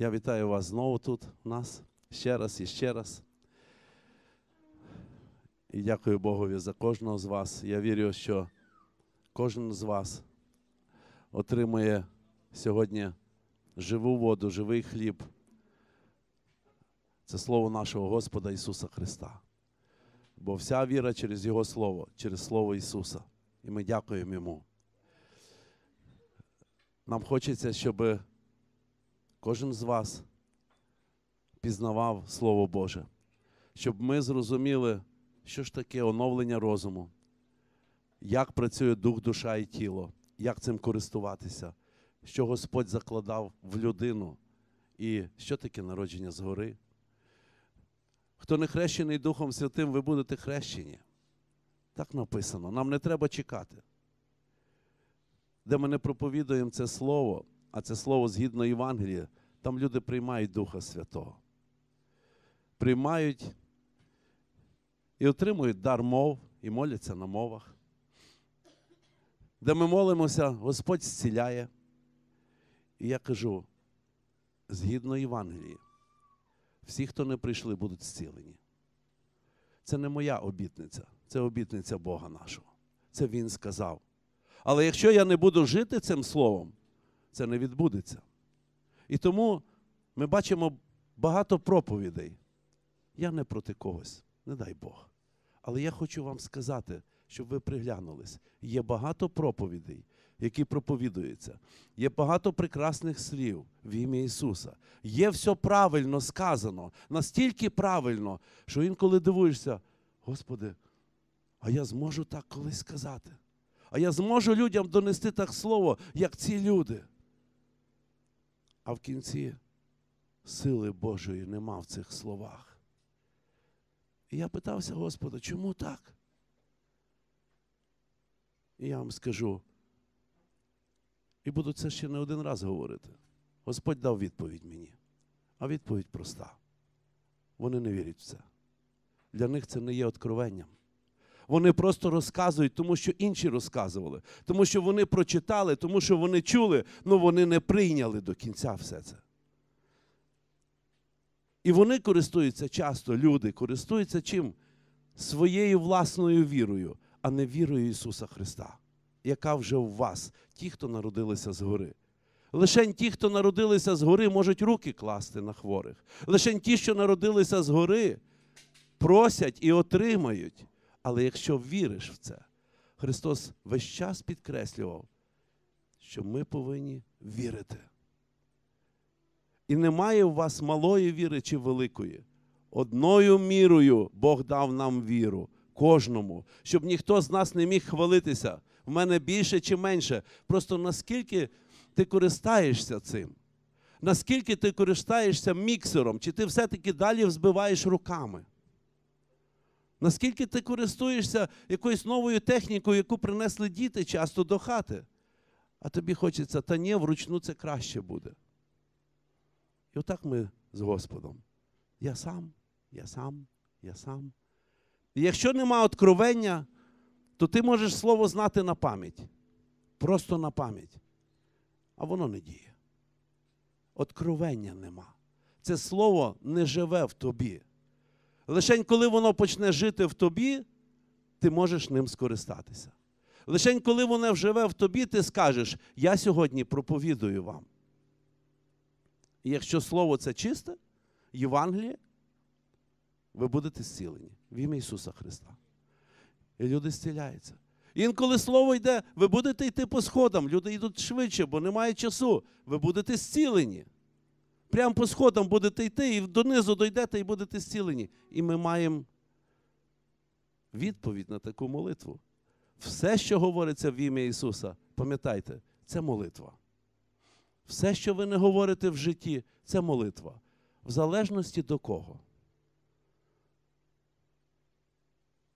Я вітаю вас знову тут, у нас, ще раз і ще раз. І дякую Богові за кожного з вас. Я вірю, що кожен з вас отримує сьогодні живу воду, живий хліб. Це слово нашого Господа Ісуса Христа. Бо вся віра через Його Слово, через Слово Ісуса. І ми дякуємо Йому. Нам хочеться, щоб кожен з вас пізнавав Слово Боже, щоб ми зрозуміли, що ж таке оновлення розуму, як працює дух, душа і тіло, як цим користуватися, що Господь закладав в людину, і що таке народження згори. Хто не хрещений Духом Святим, ви будете хрещені. Так написано. Нам не треба чекати. Де ми не проповідуємо це слово, а це слово згідно Євангелія, там люди приймають Духа Святого. Приймають і отримують дар мов і моляться на мовах. Де ми молимося, Господь зціляє. І я кажу, згідно Євангелії, всі, хто не прийшли, будуть зцілені. Це не моя обітниця, це обітниця Бога нашого. Це Він сказав. Але якщо я не буду жити цим словом, це не відбудеться. І тому ми бачимо багато проповідей. Я не проти когось, не дай Бог. Але я хочу вам сказати, щоб ви приглянулись. Є багато проповідей, які проповідуються. Є багато прекрасних слів в ім'я Ісуса. Є все правильно сказано, настільки правильно, що інколи дивуєшся, Господи, а я зможу так колись сказати. А я зможу людям донести так слово, як ці люди. А в кінці сили Божої нема в цих словах. І я питався Господа, чому так? І я вам скажу, і буду це ще не один раз говорити. Господь дав відповідь мені. А відповідь проста. Вони не вірять в це. Для них це не є откровенням. Вони просто розказують, тому що інші розказували, тому що вони прочитали, тому що вони чули, але вони не прийняли до кінця все це. І вони користуються часто, люди користуються чим? Своєю власною вірою, а не вірою Ісуса Христа, яка вже в вас, ті, хто народилися згори. Лишень ті, хто народилися згори, можуть руки класти на хворих. Лишень ті, що народилися згори, просять і отримають. Але якщо віриш в це, Христос весь час підкреслював, що ми повинні вірити. І немає у вас малої віри чи великої. Одною мірою Бог дав нам віру, кожному, щоб ніхто з нас не міг хвалитися. В мене більше чи менше. Просто наскільки ти користаєшся цим, наскільки ти користаєшся міксером, чи ти все-таки далі взбиваєш руками? Наскільки ти користуєшся якоюсь новою технікою, яку принесли діти часто до хати, а тобі хочеться, та ні, вручну це краще буде. І отак ми з Господом. Я сам, я сам, я сам. І якщо нема откровення, то ти можеш слово знати на пам'ять. Просто на пам'ять. А воно не діє. Откровення нема. Це слово не живе в тобі. Лишень коли воно почне жити в тобі, ти можеш ним скористатися. Лишень коли воно вживе в тобі, ти скажеш, я сьогодні проповідую вам. І якщо слово це чисте, Євангеліє, ви будете зцілені в ім'я Ісуса Христа. І люди зціляються. Інколи слово йде, ви будете йти по сходам, люди йдуть швидше, бо немає часу. Ви будете зцілені. Прямо по сходам будете йти і донизу дойдете і будете зцілені. І ми маємо відповідь на таку молитву. Все, що говориться в ім'я Ісуса, пам'ятайте, це молитва. Все, що ви не говорите в житті, це молитва. В залежності до кого.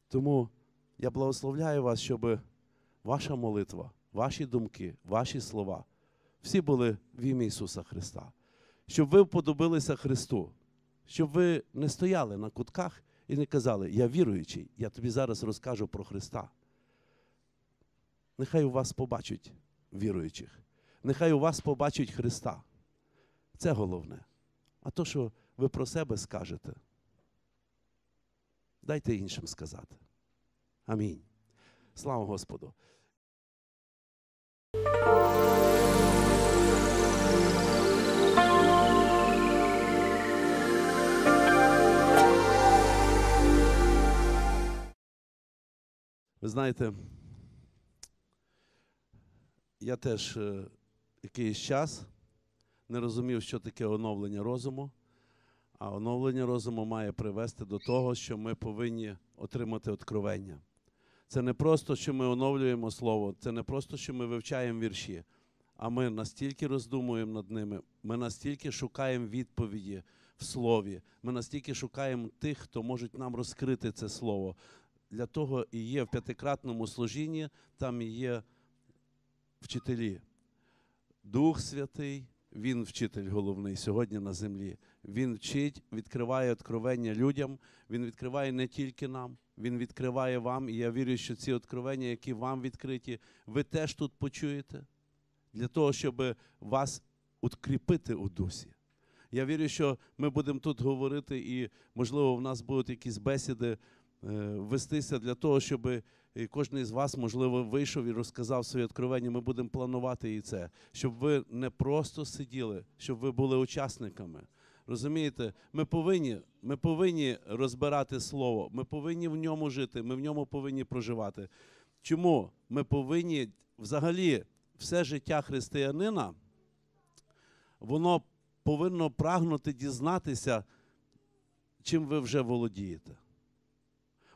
Тому я благословляю вас, щоб ваша молитва, ваші думки, ваші слова всі були в ім'я Ісуса Христа. Щоб ви вподобилися Христу, щоб ви не стояли на кутках і не казали, я віруючий, я тобі зараз розкажу про Христа. Нехай у вас побачать віруючих. Нехай у вас побачать Христа. Це головне. А то, що ви про себе скажете, дайте іншим сказати. Амінь. Слава Господу. Ви знаєте, я теж е, якийсь час не розумів, що таке оновлення розуму. А оновлення розуму має привести до того, що ми повинні отримати откровення. Це не просто, що ми оновлюємо слово, це не просто, що ми вивчаємо вірші, а ми настільки роздумуємо над ними, ми настільки шукаємо відповіді в слові, ми настільки шукаємо тих, хто можуть нам розкрити це слово. Для того і є в п'ятикратному служінні, там є вчителі. Дух Святий, Він вчитель головний сьогодні на землі. Він вчить, відкриває откровення людям. Він відкриває не тільки нам, він відкриває вам. І я вірю, що ці откровення, які вам відкриті, ви теж тут почуєте для того, щоб вас укріпити у дусі. Я вірю, що ми будемо тут говорити, і, можливо, в нас будуть якісь бесіди вестися для того, щоб кожен з вас, можливо, вийшов і розказав своє откровення. Ми будемо планувати і це, щоб ви не просто сиділи, щоб ви були учасниками. Розумієте, ми повинні, ми повинні розбирати слово, ми повинні в ньому жити, ми в ньому повинні проживати. Чому? Ми повинні взагалі все життя християнина, воно повинно прагнути дізнатися, чим ви вже володієте.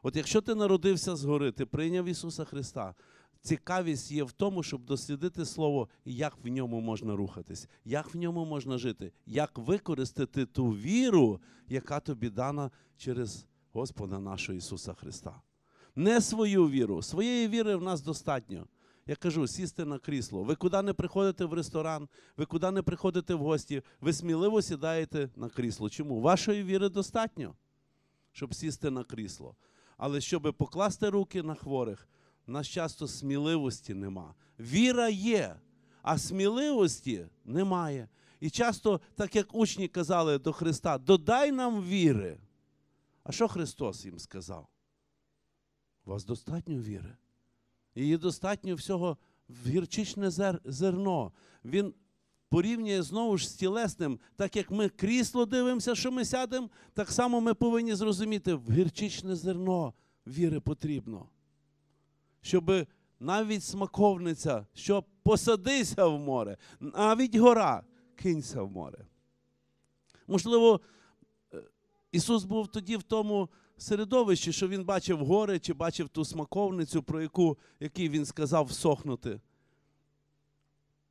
От якщо ти народився згори, ти прийняв Ісуса Христа, цікавість є в тому, щоб дослідити Слово, як в ньому можна рухатись, як в ньому можна жити, як використати ту віру, яка тобі дана через Господа нашого Ісуса Христа. Не свою віру. Своєї віри в нас достатньо. Я кажу, сісти на крісло. Ви куди не приходите в ресторан, ви куди не приходите в гості, ви сміливо сідаєте на крісло. Чому? Вашої віри достатньо, щоб сісти на крісло. Але щоб покласти руки на хворих, в нас часто сміливості нема. Віра є, а сміливості немає. І часто, так як учні казали до Христа, додай нам віри. А що Христос їм сказав? У вас достатньо віри. Її достатньо всього в гірчичне зерно. Він порівнює знову ж з тілесним, так як ми крісло дивимося, що ми сядемо, так само ми повинні зрозуміти, в гірчичне зерно віри потрібно. Щоб навіть смаковниця, що посадися в море, навіть гора, кинься в море. Можливо, е, Ісус був тоді в тому середовищі, що Він бачив гори чи бачив ту смаковницю, про яку який він сказав всохнути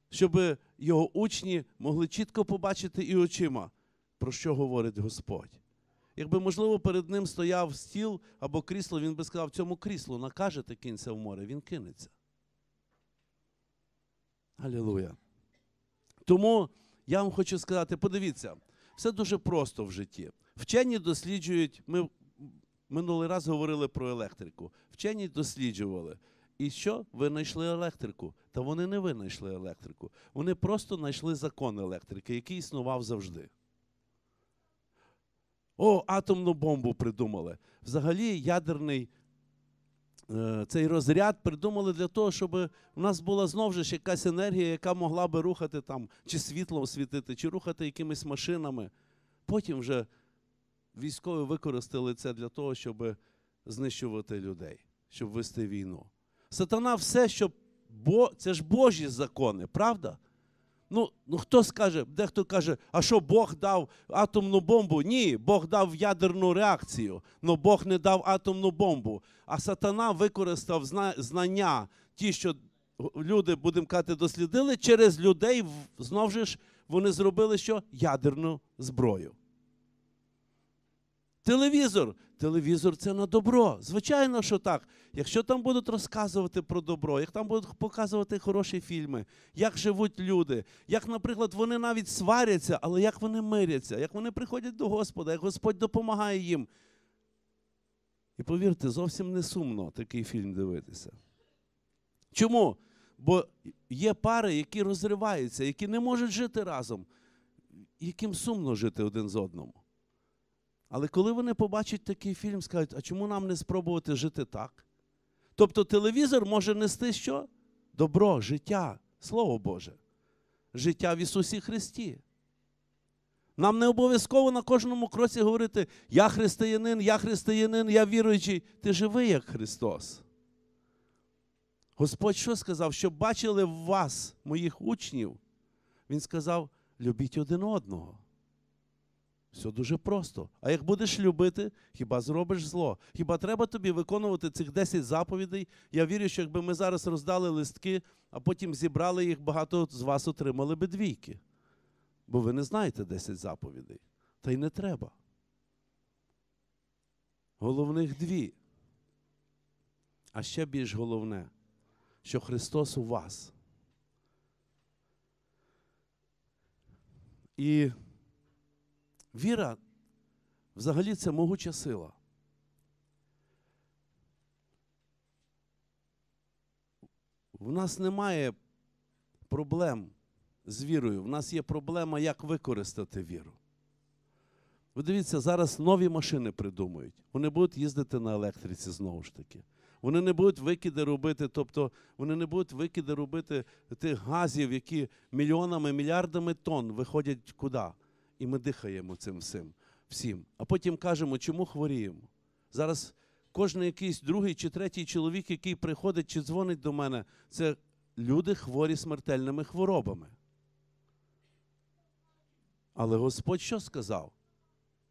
щоб його учні могли чітко побачити і очима, про що говорить Господь. Якби, можливо, перед ним стояв стіл або крісло, він би сказав, цьому кріслу накажете кинься в море, він кинеться. Алілуя. Тому я вам хочу сказати: подивіться, все дуже просто в житті. Вчені досліджують, ми минулий раз говорили про електрику. Вчені досліджували. І що? Ви знайшли електрику. Та вони не винайшли електрику. Вони просто знайшли закон електрики, який існував завжди. О, атомну бомбу придумали. Взагалі, ядерний е, цей розряд придумали для того, щоб у нас була знову ж якась енергія, яка могла би рухати там, чи світлом світити, чи рухати якимись машинами. Потім вже військові використали це для того, щоб знищувати людей, щоб вести війну. Сатана все, що бо це ж Божі закони, правда? Ну, ну хто скаже, дехто каже, а що Бог дав атомну бомбу? Ні, Бог дав ядерну реакцію, але Бог не дав атомну бомбу. А сатана використав зна- знання, ті, що люди, будемо казати, дослідили, через людей в- знов же ж вони зробили що? Ядерну зброю. Телевізор. Телевізор це на добро. Звичайно, що так. Якщо там будуть розказувати про добро, як там будуть показувати хороші фільми, як живуть люди, як, наприклад, вони навіть сваряться, але як вони миряться, як вони приходять до Господа, як Господь допомагає їм. І повірте, зовсім не сумно такий фільм дивитися. Чому? Бо є пари, які розриваються, які не можуть жити разом. яким сумно жити один з одному. Але коли вони побачать такий фільм, скажуть, а чому нам не спробувати жити так? Тобто телевізор може нести що? Добро, життя, Слово Боже, життя в Ісусі Христі. Нам не обов'язково на кожному кроці говорити: Я християнин, я християнин, я віруючий. Ти живий як Христос. Господь що сказав? Щоб бачили в вас, моїх учнів. Він сказав: любіть один одного. Все дуже просто. А як будеш любити, хіба зробиш зло? Хіба треба тобі виконувати цих 10 заповідей? Я вірю, що якби ми зараз роздали листки, а потім зібрали їх, багато з вас отримали би двійки. Бо ви не знаєте 10 заповідей. Та й не треба. Головних дві. А ще більш головне, що Христос у вас. І віра взагалі це могуча сила. В нас немає проблем з вірою. В нас є проблема, як використати віру. Ви дивіться, зараз нові машини придумують. Вони будуть їздити на електриці знову ж таки. Вони не будуть викиди робити, тобто вони не будуть викиди робити тих газів, які мільйонами, мільярдами тонн виходять куди. І ми дихаємо цим всім. всім. А потім кажемо, чому хворіємо. Зараз кожен якийсь другий чи третій чоловік, який приходить чи дзвонить до мене, це люди хворі смертельними хворобами. Але Господь що сказав?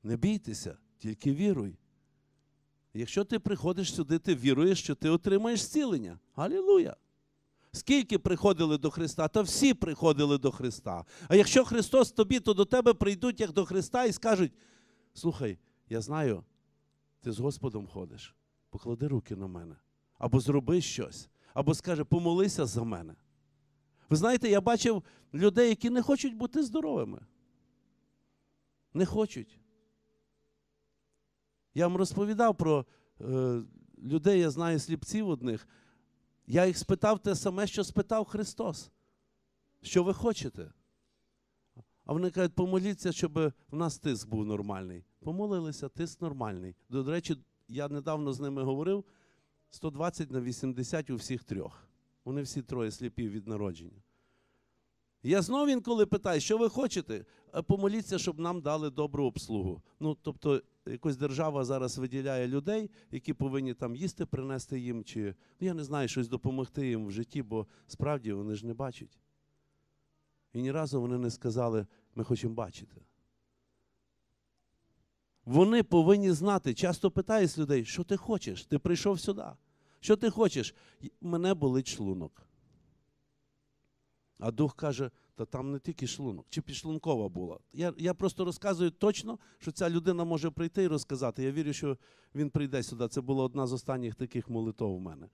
Не бійтеся, тільки віруй. Якщо ти приходиш сюди, ти віруєш, що ти отримаєш зцілення. Галілуя! Скільки приходили до Христа, то всі приходили до Христа. А якщо Христос тобі, то до тебе прийдуть як до Христа і скажуть: слухай, я знаю, ти з Господом ходиш, поклади руки на мене, або зроби щось, або скаже, помолися за мене. Ви знаєте, я бачив людей, які не хочуть бути здоровими. Не хочуть. Я вам розповідав про е, людей, я знаю сліпців одних. Я їх спитав те саме, що спитав Христос. Що ви хочете? А вони кажуть, помоліться, щоб в нас тиск був нормальний. Помолилися, тиск нормальний. До речі, я недавно з ними говорив 120 на 80 у всіх трьох. Вони всі троє сліпі від народження. Я знову інколи питаю, що ви хочете? Помоліться, щоб нам дали добру обслугу. Ну, тобто, якось держава зараз виділяє людей, які повинні там їсти, принести їм, чи ну, я не знаю, щось допомогти їм в житті, бо справді вони ж не бачать. І ні разу вони не сказали, ми хочемо бачити. Вони повинні знати, часто питають людей, що ти хочеш? Ти прийшов сюди. Що ти хочеш? Мене болить шлунок. А дух каже, та там не тільки шлунок, чи підшлункова була. Я, я просто розказую точно, що ця людина може прийти і розказати. Я вірю, що він прийде сюди. Це була одна з останніх таких молитов у мене.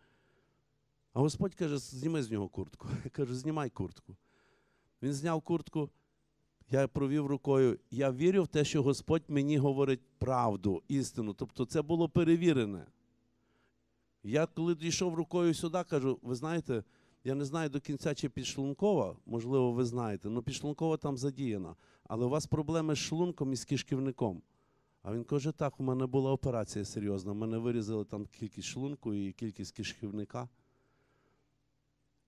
А Господь каже, зніми з нього куртку. Я кажу, знімай куртку. Він зняв куртку, я провів рукою. Я вірю в те, що Господь мені говорить правду, істину. Тобто це було перевірене. Я коли дійшов рукою сюди, кажу, ви знаєте, я не знаю до кінця, чи підшлункова, можливо, ви знаєте, але підшлункова там задіяна. Але у вас проблеми з шлунком і з кишківником. А він каже, так, у мене була операція серйозна. Мене вирізали там кількість шлунку і кількість кишківника.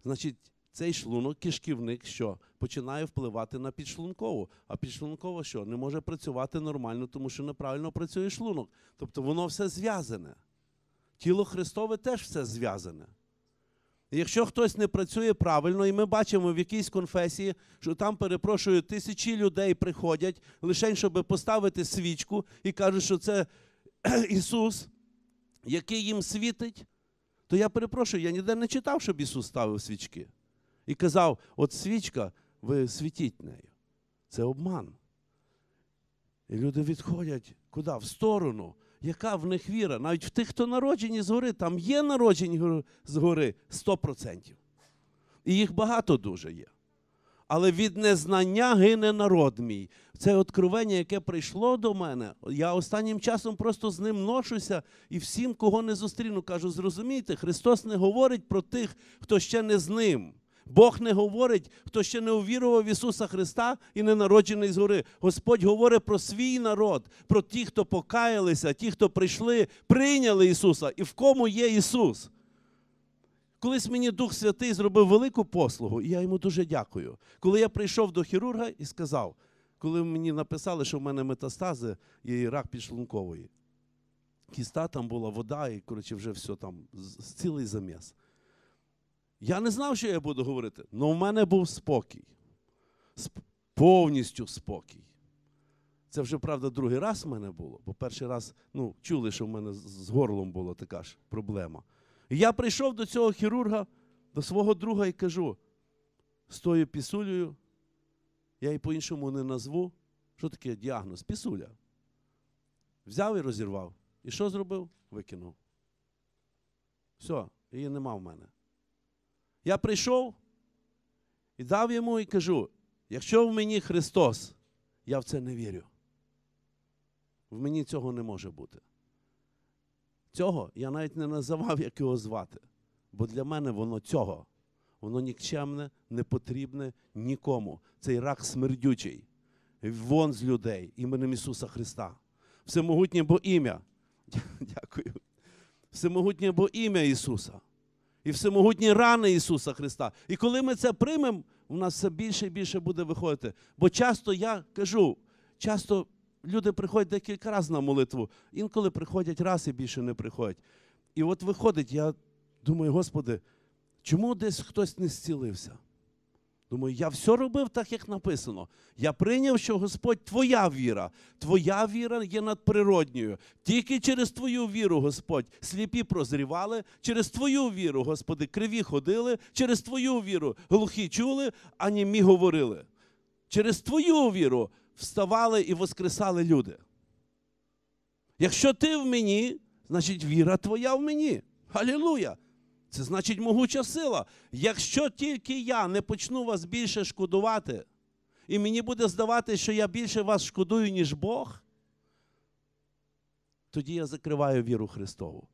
Значить, цей шлунок, кишківник, що починає впливати на підшлункову. А підшлункова що? Не може працювати нормально, тому що неправильно працює шлунок. Тобто воно все зв'язане. Тіло Христове теж все зв'язане. Якщо хтось не працює правильно, і ми бачимо в якійсь конфесії, що там, перепрошую, тисячі людей приходять лише щоб поставити свічку і кажуть, що це Ісус, який їм світить, то я перепрошую, я ніде не читав, щоб Ісус ставив свічки. І казав: от свічка, ви світіть нею. Це обман. І люди відходять куди? В сторону. Яка в них віра? Навіть в тих, хто народжені згори, там є народжені гор- згори 100%. І їх багато дуже є. Але від незнання гине народ мій. Це откровення, яке прийшло до мене. Я останнім часом просто з ним ношуся і всім, кого не зустріну, кажу: зрозумійте, Христос не говорить про тих, хто ще не з ним. Бог не говорить, хто ще не увірував в Ісуса Христа і не народжений згори. Господь говорить про свій народ, про ті, хто покаялися, ті, хто прийшли, прийняли Ісуса, і в кому є Ісус. Колись мені Дух Святий зробив велику послугу, і я йому дуже дякую. Коли я прийшов до хірурга і сказав, коли мені написали, що в мене метастази і рак підшлункової. Кіста там була вода, і коротше, вже все там з- з- цілий заміс. Я не знав, що я буду говорити, але в мене був спокій. Сп- Повністю спокій. Це вже, правда, другий раз в мене було, бо перший раз ну, чули, що в мене з горлом була така ж проблема. І я прийшов до цього хірурга, до свого друга і кажу: з тою пісулею, я її по-іншому не назву. Що таке діагноз? Пісуля. Взяв і розірвав. І що зробив? Викинув. Все, її нема в мене. Я прийшов і дав йому і кажу: якщо в мені Христос, я в це не вірю. В мені цього не може бути. Цього я навіть не називав, як його звати. Бо для мене воно цього. Воно нікчемне, не потрібне нікому. Цей рак смердючий. Вон з людей іменем Ісуса Христа. Всемогутнє бо ім'я. Дякую. Всемогутнє бо ім'я Ісуса. І всемогутні рани Ісуса Христа. І коли ми це приймемо, у нас все більше і більше буде виходити. Бо часто я кажу, часто люди приходять декілька разів на молитву, інколи приходять раз і більше не приходять. І от виходить, я думаю, Господи, чому десь хтось не зцілився? Думаю, я все робив так, як написано. Я прийняв, що Господь твоя віра. Твоя віра є надприродньою. Тільки через твою віру, Господь, сліпі прозрівали, через твою віру, Господи, криві ходили, через твою віру глухі чули, а німі говорили. Через твою віру вставали і воскресали люди. Якщо ти в мені, значить віра твоя в мені. Халілуя! Це значить могуча сила. Якщо тільки я не почну вас більше шкодувати, і мені буде здаватися, що я більше вас шкодую, ніж Бог, тоді я закриваю віру Христову.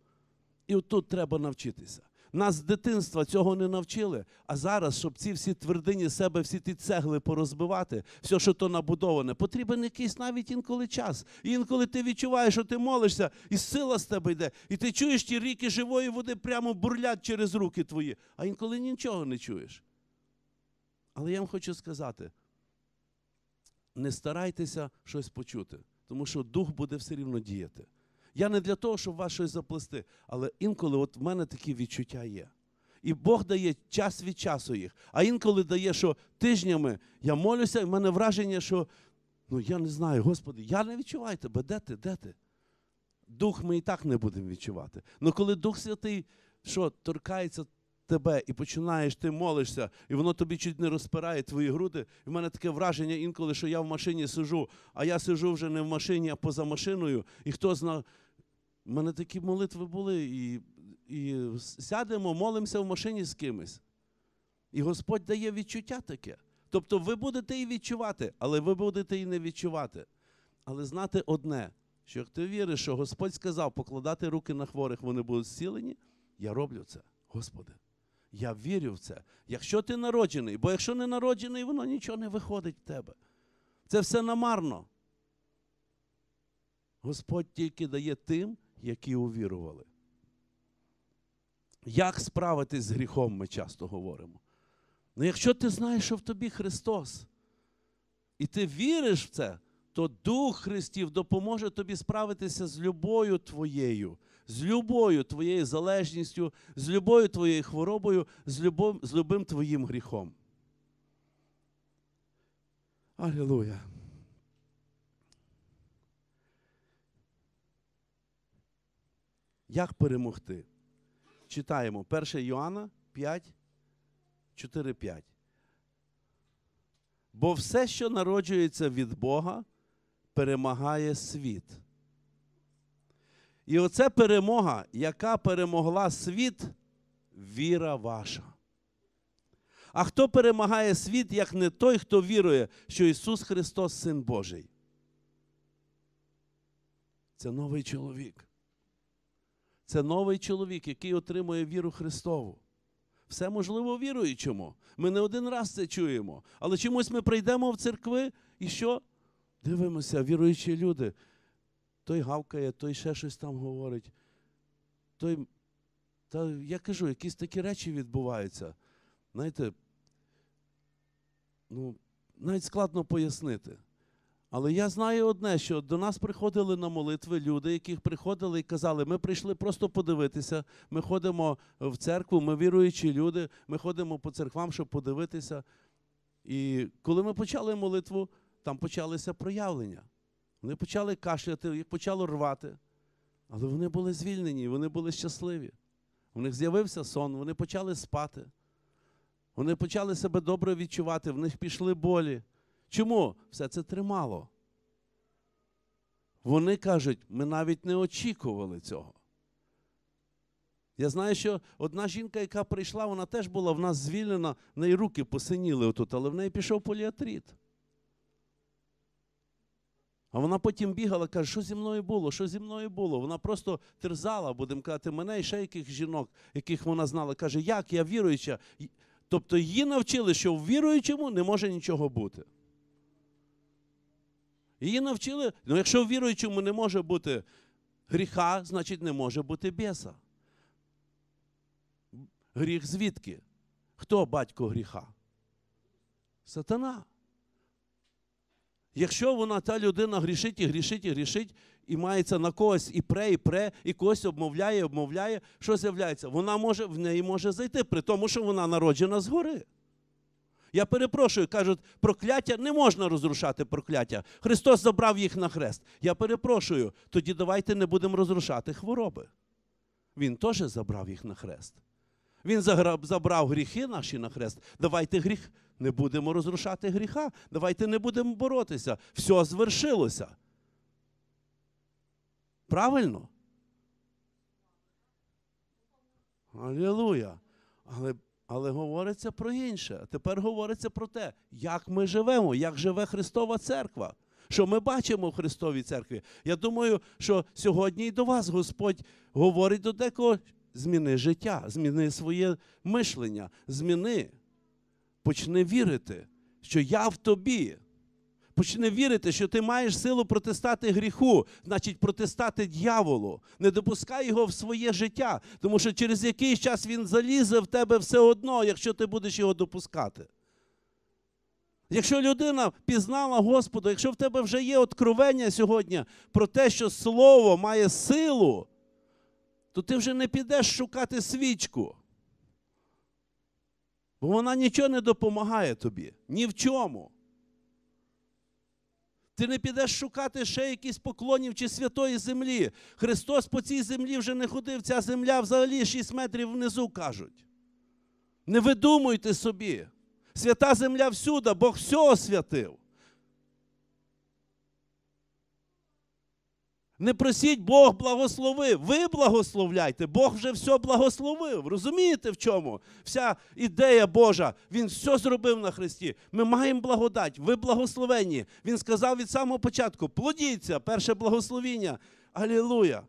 І отут треба навчитися. Нас з дитинства цього не навчили, а зараз, щоб ці всі твердині себе, всі ті цегли порозбивати, все, що то набудоване, потрібен якийсь навіть інколи час. І інколи ти відчуваєш, що ти молишся, і сила з тебе йде, і ти чуєш ті ріки живої води прямо бурлять через руки твої, а інколи нічого не чуєш. Але я вам хочу сказати: не старайтеся щось почути, тому що дух буде все рівно діяти. Я не для того, щоб вас щось заплести, але інколи от в мене такі відчуття є. І Бог дає час від часу їх. А інколи дає, що тижнями я молюся, і в мене враження, що ну я не знаю, Господи, я не відчуваю тебе, де ти, де ти? Дух ми і так не будемо відчувати. Ну коли Дух Святий що, торкається тебе і починаєш, ти молишся, і воно тобі чуть не розпирає твої груди. І в мене таке враження інколи, що я в машині сижу, а я сижу вже не в машині, а поза машиною, і хто зна. У мене такі молитви були, і, і сядемо, молимося в машині з кимось. І Господь дає відчуття таке. Тобто ви будете і відчувати, але ви будете і не відчувати. Але знати одне, що як ти віриш, що Господь сказав покладати руки на хворих, вони будуть зцілені, я роблю це, Господи. Я вірю в це. Якщо ти народжений, бо якщо не народжений, воно нічого не виходить в тебе. Це все намарно. Господь тільки дає тим, які увірували. Як справитись з гріхом, ми часто говоримо. Ну, якщо ти знаєш, що в тобі Христос, і ти віриш в це, то Дух Христів допоможе тобі справитися з любою твоєю, з любою твоєю залежністю, з любою твоєю хворобою, з любом, з любим твоїм гріхом. Алілуя. Як перемогти? Читаємо 1 Йоанна 5, 4, 5. Бо все, що народжується від Бога, перемагає світ. І оце перемога, яка перемогла світ, віра ваша. А хто перемагає світ, як не той, хто вірує, що Ісус Христос Син Божий? Це новий чоловік. Це новий чоловік, який отримує віру Христову. Все можливо віруючому. Ми не один раз це чуємо. Але чомусь ми прийдемо в церкви і що? Дивимося, віруючі люди. Той гавкає, той ще щось там говорить. Той, та я кажу, якісь такі речі відбуваються. Знаєте, ну, навіть складно пояснити. Але я знаю одне, що до нас приходили на молитви люди, яких приходили і казали, ми прийшли просто подивитися, ми ходимо в церкву, ми віруючі люди, ми ходимо по церквам, щоб подивитися. І коли ми почали молитву, там почалися проявлення. Вони почали кашляти, їх почало рвати. Але вони були звільнені, вони були щасливі. У них з'явився сон, вони почали спати. Вони почали себе добре відчувати, в них пішли болі. Чому все це тримало? Вони кажуть, ми навіть не очікували цього. Я знаю, що одна жінка, яка прийшла, вона теж була в нас звільнена, в неї руки посиніли отут, але в неї пішов поліатрит. А вона потім бігала, каже, що зі мною було, що зі мною було. Вона просто терзала, будемо казати, мене і ще яких жінок, яких вона знала. Каже, як я віруюча. Тобто її навчили, що в віруючому не може нічого бути. Її навчили, ну якщо в віруючому не може бути гріха, значить не може бути біса. Гріх звідки? Хто батько гріха? Сатана. Якщо вона та людина грішить і грішить і грішить, і мається на когось і пре, і пре, і когось обмовляє, обмовляє, що з'являється? Вона може, в неї може зайти, при тому, що вона народжена згори. Я перепрошую, кажуть, прокляття не можна розрушати прокляття. Христос забрав їх на хрест. Я перепрошую, тоді давайте не будемо розрушати хвороби. Він теж забрав їх на хрест. Він забрав гріхи наші на хрест. Давайте гріх не будемо розрушати гріха. Давайте не будемо боротися. Все звершилося. Правильно? Алілуя. Але, але говориться про інше. Тепер говориться про те, як ми живемо, як живе Христова церква. Що ми бачимо в Христовій церкві. Я думаю, що сьогодні і до вас Господь говорить до декого, зміни життя, зміни своє мишлення, зміни. Почни вірити, що я в тобі. Почни вірити, що ти маєш силу протистати гріху, значить протистати дьяволу. Не допускай його в своє життя, тому що через якийсь час він залізе в тебе все одно, якщо ти будеш його допускати. Якщо людина пізнала Господа, якщо в тебе вже є откровення сьогодні про те, що Слово має силу, то ти вже не підеш шукати свічку. Бо вона нічого не допомагає тобі. Ні в чому. Ти не підеш шукати ще якісь поклонів чи святої землі. Христос по цій землі вже не ходив, ця земля взагалі 6 метрів внизу кажуть. Не видумуйте собі. Свята земля всюди, Бог все освятив. Не просіть Бог благословив. Ви благословляйте. Бог вже все благословив. Розумієте в чому? Вся ідея Божа. Він все зробив на Христі. Ми маємо благодать. Ви благословенні. Він сказав від самого початку: плодіться, перше благословіння. Алілуя.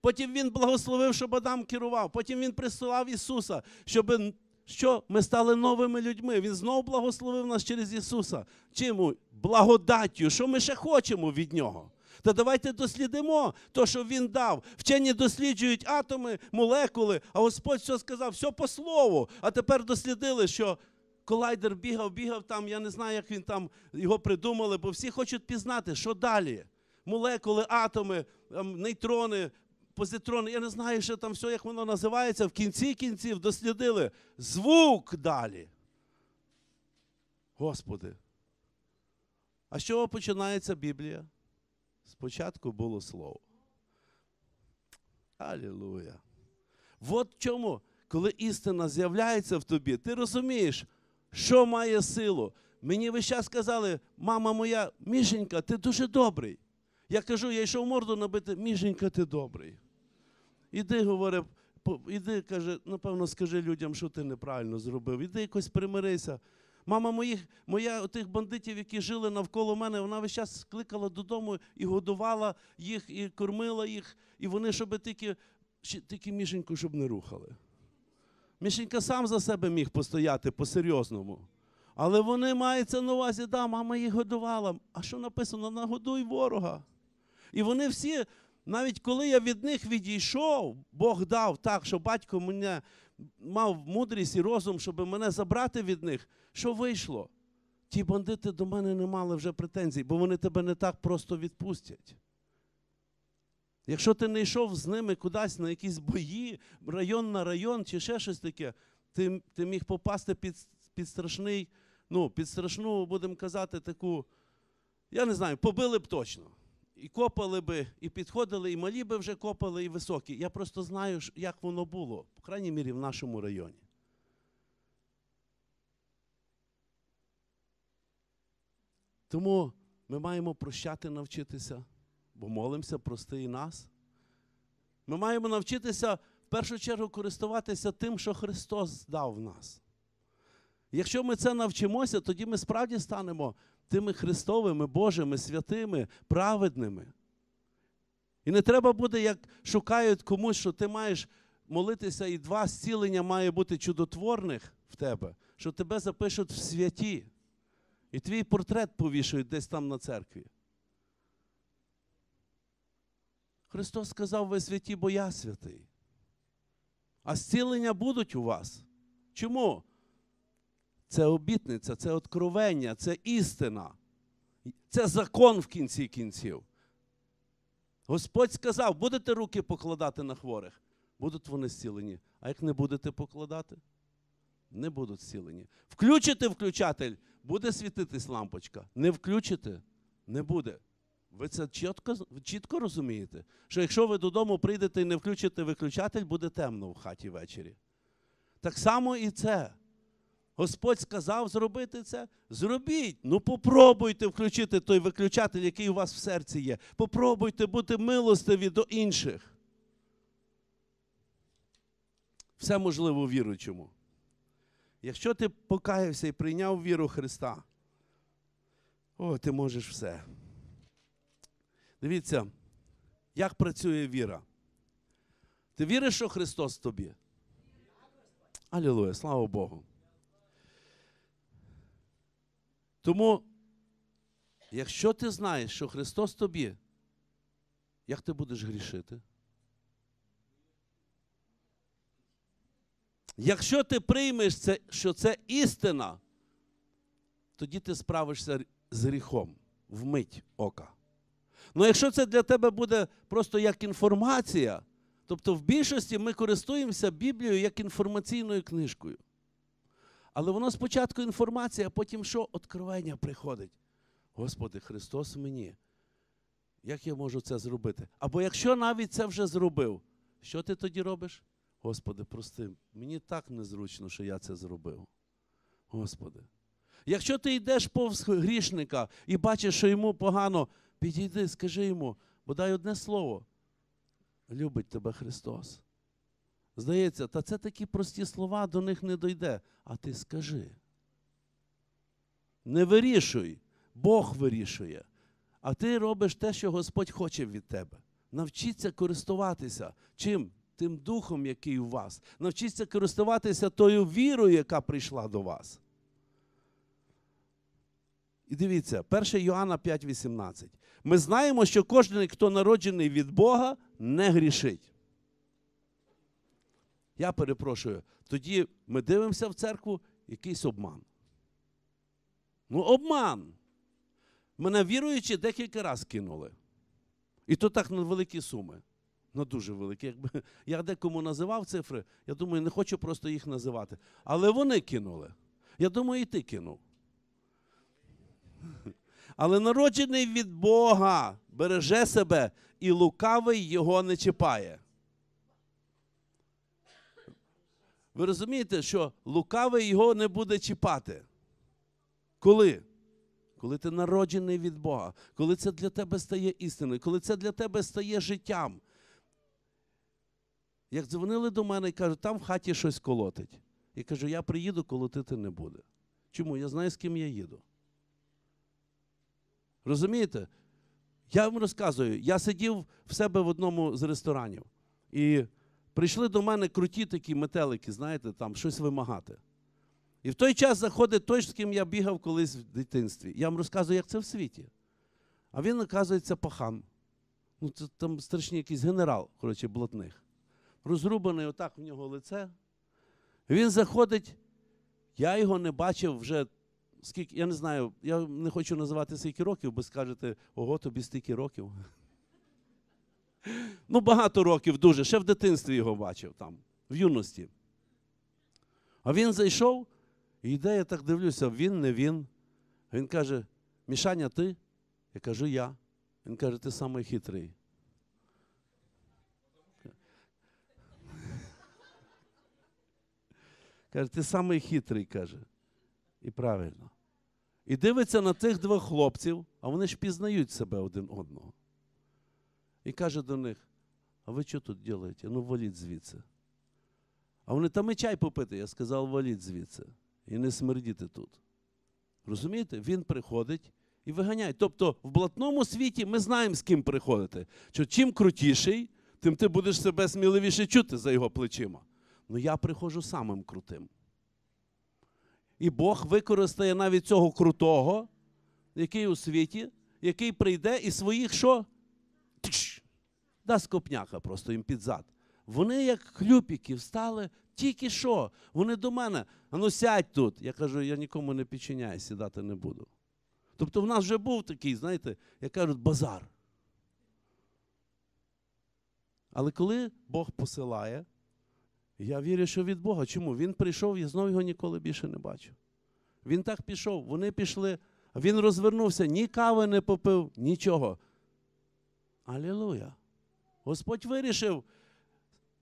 Потім він благословив, щоб Адам керував. Потім він присилав Ісуса, щоб що ми стали новими людьми. Він знову благословив нас через Ісуса. Чому? Благодаттю. Що ми ще хочемо від Нього? Та давайте дослідимо те, що він дав. Вчені досліджують атоми, молекули, а Господь все сказав, все по слову. А тепер дослідили, що колайдер бігав, бігав там, я не знаю, як він там його придумали, бо всі хочуть пізнати, що далі. Молекули, атоми, ем, нейтрони, позитрони, я не знаю, що там все, як воно називається. В кінці кінців дослідили звук далі. Господи. А з чого починається Біблія? Спочатку було слово. Алілуя. От чому, коли істина з'являється в тобі, ти розумієш, що має силу. Мені весь час сказали, мама моя, Мішенька, ти дуже добрий. Я кажу, я йшов морду набити, Мішенька, ти добрий. Іди, говорить, по- іди, каже, напевно, скажи людям, що ти неправильно зробив. Іди якось примирися. Мама моїх, моя тих бандитів, які жили навколо мене, вона весь час кликала додому і годувала їх, і кормила їх, і вони, щоб тільки, тільки мішеньку, щоб не рухали. Мішенька сам за себе міг постояти по-серйозному. Але вони маються на увазі, да, мама їх годувала. А що написано? Нагодуй ворога. І вони всі, навіть коли я від них відійшов, Бог дав так, що батько мене мав мудрість і розум, щоб мене забрати від них. Що вийшло? Ті бандити до мене не мали вже претензій, бо вони тебе не так просто відпустять. Якщо ти не йшов з ними кудись на якісь бої, район на район чи ще щось таке, ти, ти міг попасти під, під страшний, ну, під страшну, будемо казати, таку, я не знаю, побили б точно. І копали би, і підходили, і малі би вже копали, і високі. Я просто знаю, як воно було, по крайній мірі, в нашому районі. Тому ми маємо прощати навчитися, бо молимося, прости і нас. Ми маємо навчитися в першу чергу користуватися тим, що Христос дав в нас. Якщо ми це навчимося, тоді ми справді станемо тими Христовими, Божими, святими, праведними. І не треба буде, як шукають комусь, що ти маєш молитися, і два зцілення має бути чудотворних в тебе, що тебе запишуть в святі. І твій портрет повішують десь там на церкві. Христос сказав, ви святі, бо я святий. А зцілення будуть у вас. Чому? Це обітниця, це откровення, це істина. Це закон в кінці кінців. Господь сказав, будете руки покладати на хворих, будуть вони зцілені. А як не будете покладати, не будуть зцілені. Включите включатель, буде світитись лампочка. Не включите, не буде. Ви це чітко, чітко розумієте? Що якщо ви додому прийдете і не включите виключатель, буде темно в хаті ввечері. Так само і це. Господь сказав зробити це. Зробіть. Ну попробуйте включити той виключатель, який у вас в серці є. Попробуйте бути милостиві до інших. Все можливо віруючому. Якщо ти покаявся і прийняв віру Христа, о, ти можеш все. Дивіться, як працює віра. Ти віриш, що Христос тобі? Алілуя, слава Богу. Тому, якщо ти знаєш, що Христос тобі, як ти будеш грішити? Якщо ти приймеш це, що це істина, тоді ти справишся з гріхом вмить ока. Ну якщо це для тебе буде просто як інформація, тобто в більшості ми користуємося Біблією як інформаційною книжкою. Але воно спочатку інформація, а потім що? Откровення приходить. Господи, Христос мені. Як я можу це зробити? Або якщо навіть це вже зробив, що ти тоді робиш? Господи, прости, мені так незручно, що я це зробив. Господи. Якщо ти йдеш повз грішника і бачиш, що йому погано, підійди, скажи йому, бодай одне слово. Любить тебе Христос. Здається, та це такі прості слова, до них не дойде. А ти скажи. Не вирішуй, Бог вирішує. А ти робиш те, що Господь хоче від тебе. Навчіться користуватися чим? Тим духом, який у вас. Навчіться користуватися тою вірою, яка прийшла до вас. І дивіться, 1 Йоанна 5,18. Ми знаємо, що кожен, хто народжений від Бога, не грішить. Я перепрошую, тоді ми дивимося в церкву якийсь обман. Ну, обман. Мене віруючи декілька разів кинули. І то так на великі суми. На дуже великі. Якби я декому називав цифри, я думаю, не хочу просто їх називати. Але вони кинули. Я думаю, і ти кинув. Але народжений від Бога береже себе і лукавий його не чіпає. Ви розумієте, що лукавий його не буде чіпати. Коли? Коли ти народжений від Бога, коли це для тебе стає істиною, коли це для тебе стає життям. Як дзвонили до мене і кажуть, там в хаті щось колотить. Я кажу, я приїду, колотити не буде. Чому? Я знаю, з ким я їду. Розумієте? Я вам розказую, я сидів в себе в одному з ресторанів. І прийшли до мене круті такі метелики, знаєте, там щось вимагати. І в той час заходить той, з ким я бігав колись в дитинстві. Я вам розказую, як це в світі. А він, оказується, пахан. Ну, це там страшний якийсь генерал, коротше, блатних. Розрубаний отак в нього лице. Він заходить, я його не бачив вже скільки, я не знаю, я не хочу називати скільки років, бо скажете, ого, тобі стільки років. Ну, багато років дуже, ще в дитинстві його бачив там, в юності. А він зайшов, і йде, я так дивлюся, він не він. Він каже: Мішаня, ти? Я кажу, я. Він каже, ти самий хитрий. Каже, ти самий хитрий, каже. І правильно. І дивиться на тих двох хлопців, а вони ж пізнають себе один одного. І каже до них: а ви що тут робите? Ну, валіть звідси. А вони там і чай попити. Я сказав, валіть звідси. І не смердіти тут. Розумієте? Він приходить і виганяє. Тобто в блатному світі ми знаємо, з ким приходити. Що чим крутіший, тим ти будеш себе сміливіше чути за його плечима. Ну я приходжу самим крутим. І Бог використає навіть цього крутого, який у світі, який прийде і своїх що? Тш! Дасть копняка просто їм під зад. Вони, як хлюпіки, встали тільки що. Вони до мене. А ну сядь тут. Я кажу, я нікому не підчиняю, сідати не буду. Тобто в нас вже був такий, знаєте, як кажуть, базар. Але коли Бог посилає, я вірю, що від Бога. Чому? Він прийшов, я знову його ніколи більше не бачив. Він так пішов, вони пішли, а він розвернувся, ні кави не попив, нічого. Алілуя. Господь вирішив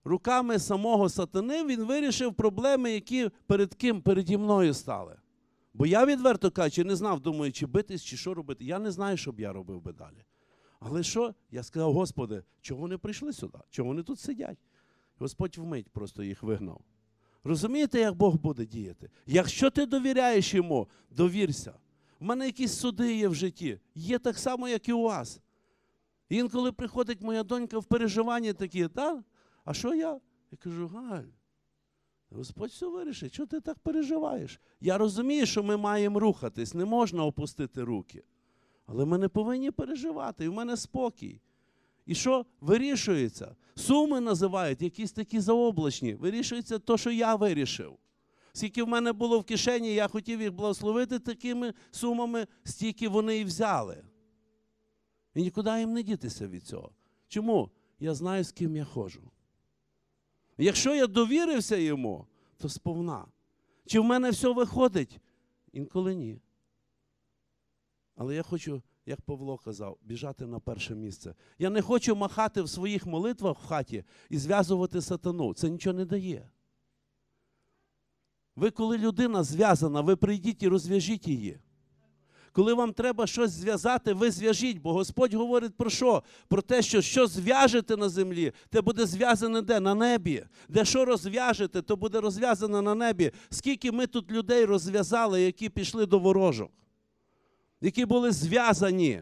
руками самого сатани, він вирішив проблеми, які перед ким переді мною стали. Бо я відверто кажучи, не знав, думаю, чи битись, чи що робити. Я не знаю, що б я робив би далі. Але що? Я сказав, Господи, чого вони прийшли сюди? Чого вони тут сидять? Господь вмить просто їх вигнав. Розумієте, як Бог буде діяти? Якщо ти довіряєш йому, довірся. В мене якісь суди є в житті, є так само, як і у вас. Інколи приходить моя донька в переживання такі, так? А що я? Я кажу, Галь, Господь все вирішить, чого ти так переживаєш? Я розумію, що ми маємо рухатись, не можна опустити руки. Але ми не повинні переживати, і в мене спокій. І що вирішується? Суми називають якісь такі заоблачні. Вирішується те, що я вирішив. Скільки в мене було в кишені, я хотів їх благословити такими сумами, стільки вони і взяли. І нікуди їм не дітися від цього. Чому? Я знаю, з ким я ходжу. Якщо я довірився йому, то сповна. Чи в мене все виходить? Інколи ні. Але я хочу, як Павло казав, біжати на перше місце. Я не хочу махати в своїх молитвах в хаті і зв'язувати сатану. Це нічого не дає. Ви, коли людина зв'язана, ви прийдіть і розв'яжіть її. Коли вам треба щось зв'язати, ви зв'яжіть, бо Господь говорить про що? Про те, що що зв'яжете на землі, те буде зв'язане де? На небі. Де що розв'яжете, то буде розв'язане на небі. Скільки ми тут людей розв'язали, які пішли до ворожок, які були зв'язані,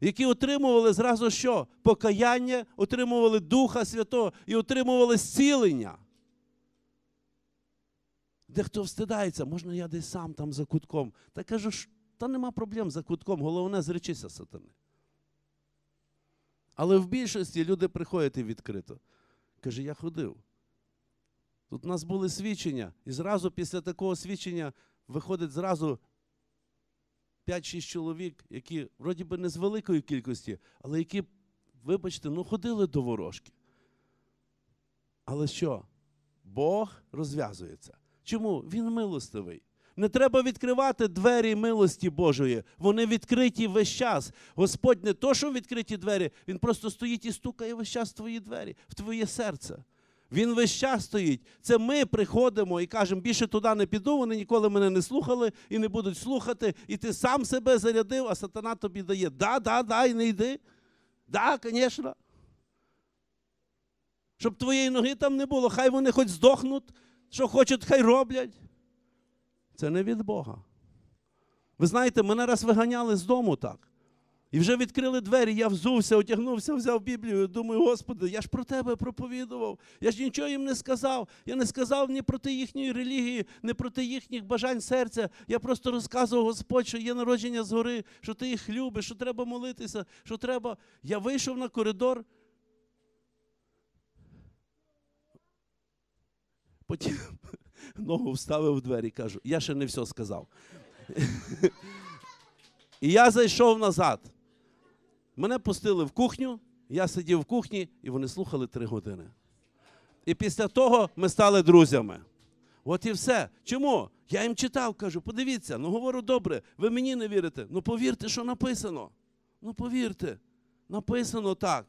які отримували зразу що? Покаяння, отримували Духа Святого і отримували зцілення. Дехто встидається, можна я десь сам там за кутком. Та кажу, та нема проблем за кутком, головне зречися сатани. Але в більшості люди приходять і відкрито. Каже, я ходив. Тут у нас були свідчення, і зразу після такого свідчення виходить зразу 5-6 чоловік, які вроді би не з великої кількості, але які, вибачте, ну ходили до ворожки. Але що? Бог розв'язується. Чому? Він милостивий. Не треба відкривати двері милості Божої. Вони відкриті весь час. Господь не то, що відкриті двері, Він просто стоїть і стукає весь час в твої двері, в твоє серце. Він весь час стоїть. Це ми приходимо і кажемо, більше туди не піду, вони ніколи мене не слухали і не будуть слухати. І ти сам себе зарядив, а сатана тобі дає. Да, да, да, і не йди. Да, звісно. Щоб твоєї ноги там не було, хай вони хоч здохнуть, що хочуть, хай роблять. Це не від Бога. Ви знаєте, мене раз виганяли з дому так. І вже відкрили двері, я взувся, одягнувся, взяв Біблію. Думаю, Господи, я ж про тебе проповідував. Я ж нічого їм не сказав. Я не сказав ні проти їхньої релігії, ні проти їхніх бажань серця. Я просто розказував Господь, що є народження згори, що ти їх любиш, що треба молитися, що треба. Я вийшов на коридор. Потім ногу вставив в двері, і кажу, я ще не все сказав. І я зайшов назад. Мене пустили в кухню, я сидів в кухні, і вони слухали три години. І після того ми стали друзями. От і все. Чому? Я їм читав, кажу, подивіться, ну говорю, добре, ви мені не вірите. Ну повірте, що написано. Ну повірте, написано так.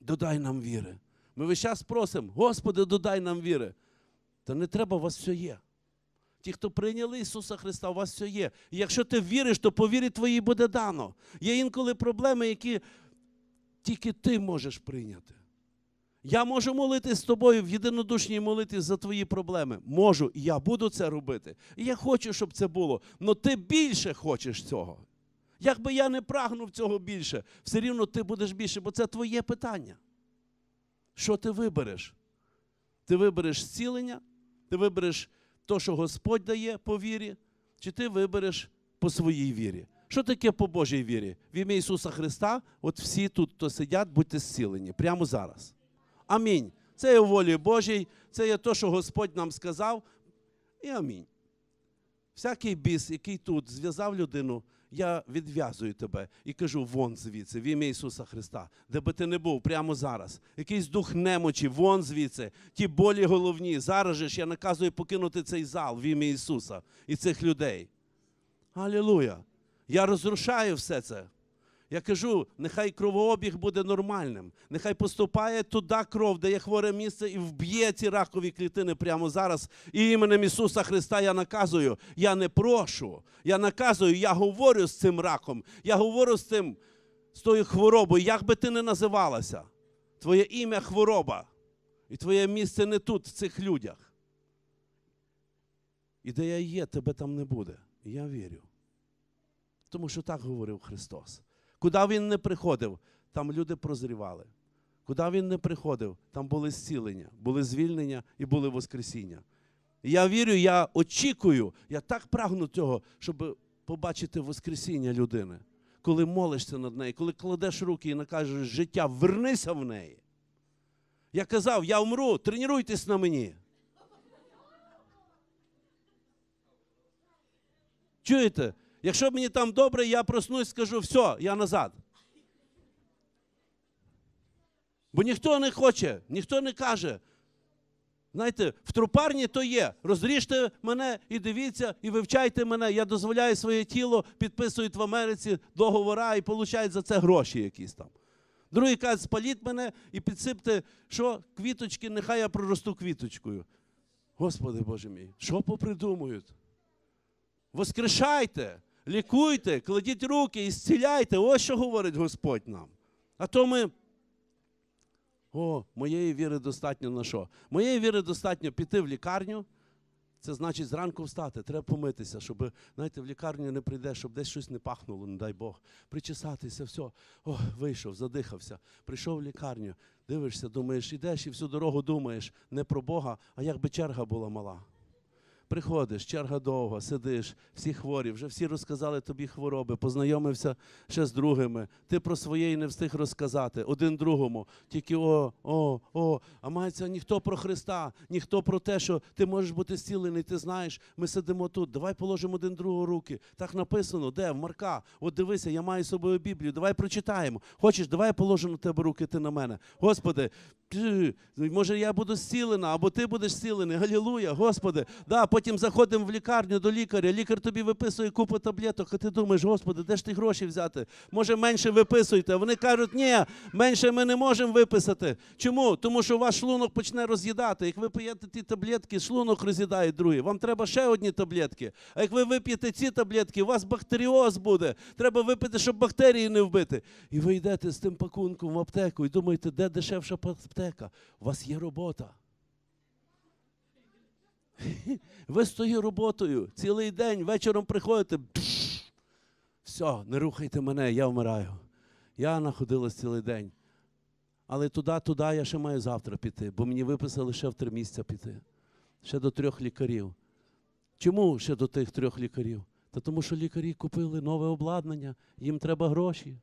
Додай нам віри. Ми весь час просимо, Господи, додай нам віри. Та не треба, у вас все є. Ті, хто прийняли Ісуса Христа, у вас все є. І якщо ти віриш, то по вірі твоїй буде дано. Є інколи проблеми, які тільки ти можеш прийняти. Я можу молитись з тобою в єдинодушній молитві за твої проблеми. Можу, і я буду це робити. І я хочу, щоб це було. Але ти більше хочеш цього. Як би я не прагнув цього більше, все рівно ти будеш більше, бо це твоє питання. Що ти вибереш? Ти вибереш зцілення, ти вибереш то, що Господь дає по вірі, чи ти вибереш по своїй вірі. Що таке по Божій вірі? В ім'я Ісуса Христа, от всі тут, хто сидять, будьте зцілені прямо зараз. Амінь. Це є волі Божій, це є то, що Господь нам сказав. І амінь. Всякий біс, який тут зв'язав людину, я відв'язую тебе і кажу вон звідси, в ім'я Ісуса Христа, де би ти не був прямо зараз. Якийсь дух немочі, вон звідси, ті болі головні. Зараз же ж я наказую покинути цей зал в ім'я Ісуса і цих людей. Алілуя! Я розрушаю все це. Я кажу, нехай кровообіг буде нормальним. Нехай поступає туди кров, де є хворе місце, і вб'є ці ракові клітини прямо зараз. І іменем Ісуса Христа я наказую. Я не прошу. Я наказую, я говорю з цим раком. Я говорю з цим, з тою хворобою, як би ти не називалася. Твоє ім'я хвороба. І твоє місце не тут, в цих людях. І де я є, тебе там не буде. Я вірю. Тому що так говорив Христос. Куди він не приходив, там люди прозрівали. Куди він не приходив, там були зцілення, були звільнення і були воскресіння. Я вірю, я очікую, я так прагну цього, щоб побачити воскресіння людини. Коли молишся над нею, коли кладеш руки і накажеш життя, вернися в неї. Я казав, я вмру, тренуйтесь на мені. Чуєте? Якщо мені там добре, я проснусь, скажу, все, я назад. Бо ніхто не хоче, ніхто не каже. Знаєте, в трупарні то є. Розріжте мене і дивіться, і вивчайте мене. Я дозволяю своє тіло, підписують в Америці договора і получають за це гроші якісь там. Другий каже, спаліть мене і підсипте, що квіточки, нехай я проросту квіточкою. Господи Боже мій, що попридумують? Воскрешайте, лікуйте, кладіть руки і зціляйте. Ось що говорить Господь нам. А то ми. О, моєї віри достатньо на що? Моєї віри достатньо піти в лікарню. Це значить зранку встати, треба помитися, щоб, знаєте, в лікарню не прийдеш, щоб десь щось не пахнуло, не дай Бог. Причесатися, все. О, вийшов, задихався, прийшов в лікарню, дивишся, думаєш, ідеш і всю дорогу думаєш не про Бога, а як би черга була мала. Приходиш, черга довга, сидиш, всі хворі, вже всі розказали тобі хвороби, познайомився ще з другими. Ти про своєї не встиг розказати один другому. Тільки о, о, о. А мається ніхто про Христа, ніхто про те, що ти можеш бути зцілений, ти знаєш, ми сидимо тут. Давай положимо один другу руки. Так написано, де? В Марка. От дивися, я маю з собою Біблію. Давай прочитаємо. Хочеш, давай я положу на тебе руки, ти на мене. Господи, може я буду зцілена, або ти будеш зцілений. Галілуя, Господи. Да, потім заходимо в лікарню до лікаря. Лікар тобі виписує купу таблеток, а ти думаєш, Господи, де ж ти гроші взяти? Може, менше виписуйте. Вони кажуть, ні, менше ми не можемо виписати. Чому? Тому що ваш шлунок почне роз'їдати. Як ви п'єте ті таблетки, шлунок роз'їдає другі. Вам треба ще одні таблетки. А як ви вип'єте ці таблетки, у вас бактеріоз буде. Треба випити, щоб бактерії не вбити. І ви йдете з тим пакунком в аптеку і думаєте, де дешевша аптека? У вас є робота. Ви з тою роботою цілий день вечором приходите, все, не рухайте мене, я вмираю. Я находилась цілий день. Але туди, туди я ще маю завтра піти, бо мені виписали ще в три місця піти. Ще до трьох лікарів. Чому ще до тих трьох лікарів? Та тому що лікарі купили нове обладнання, їм треба гроші.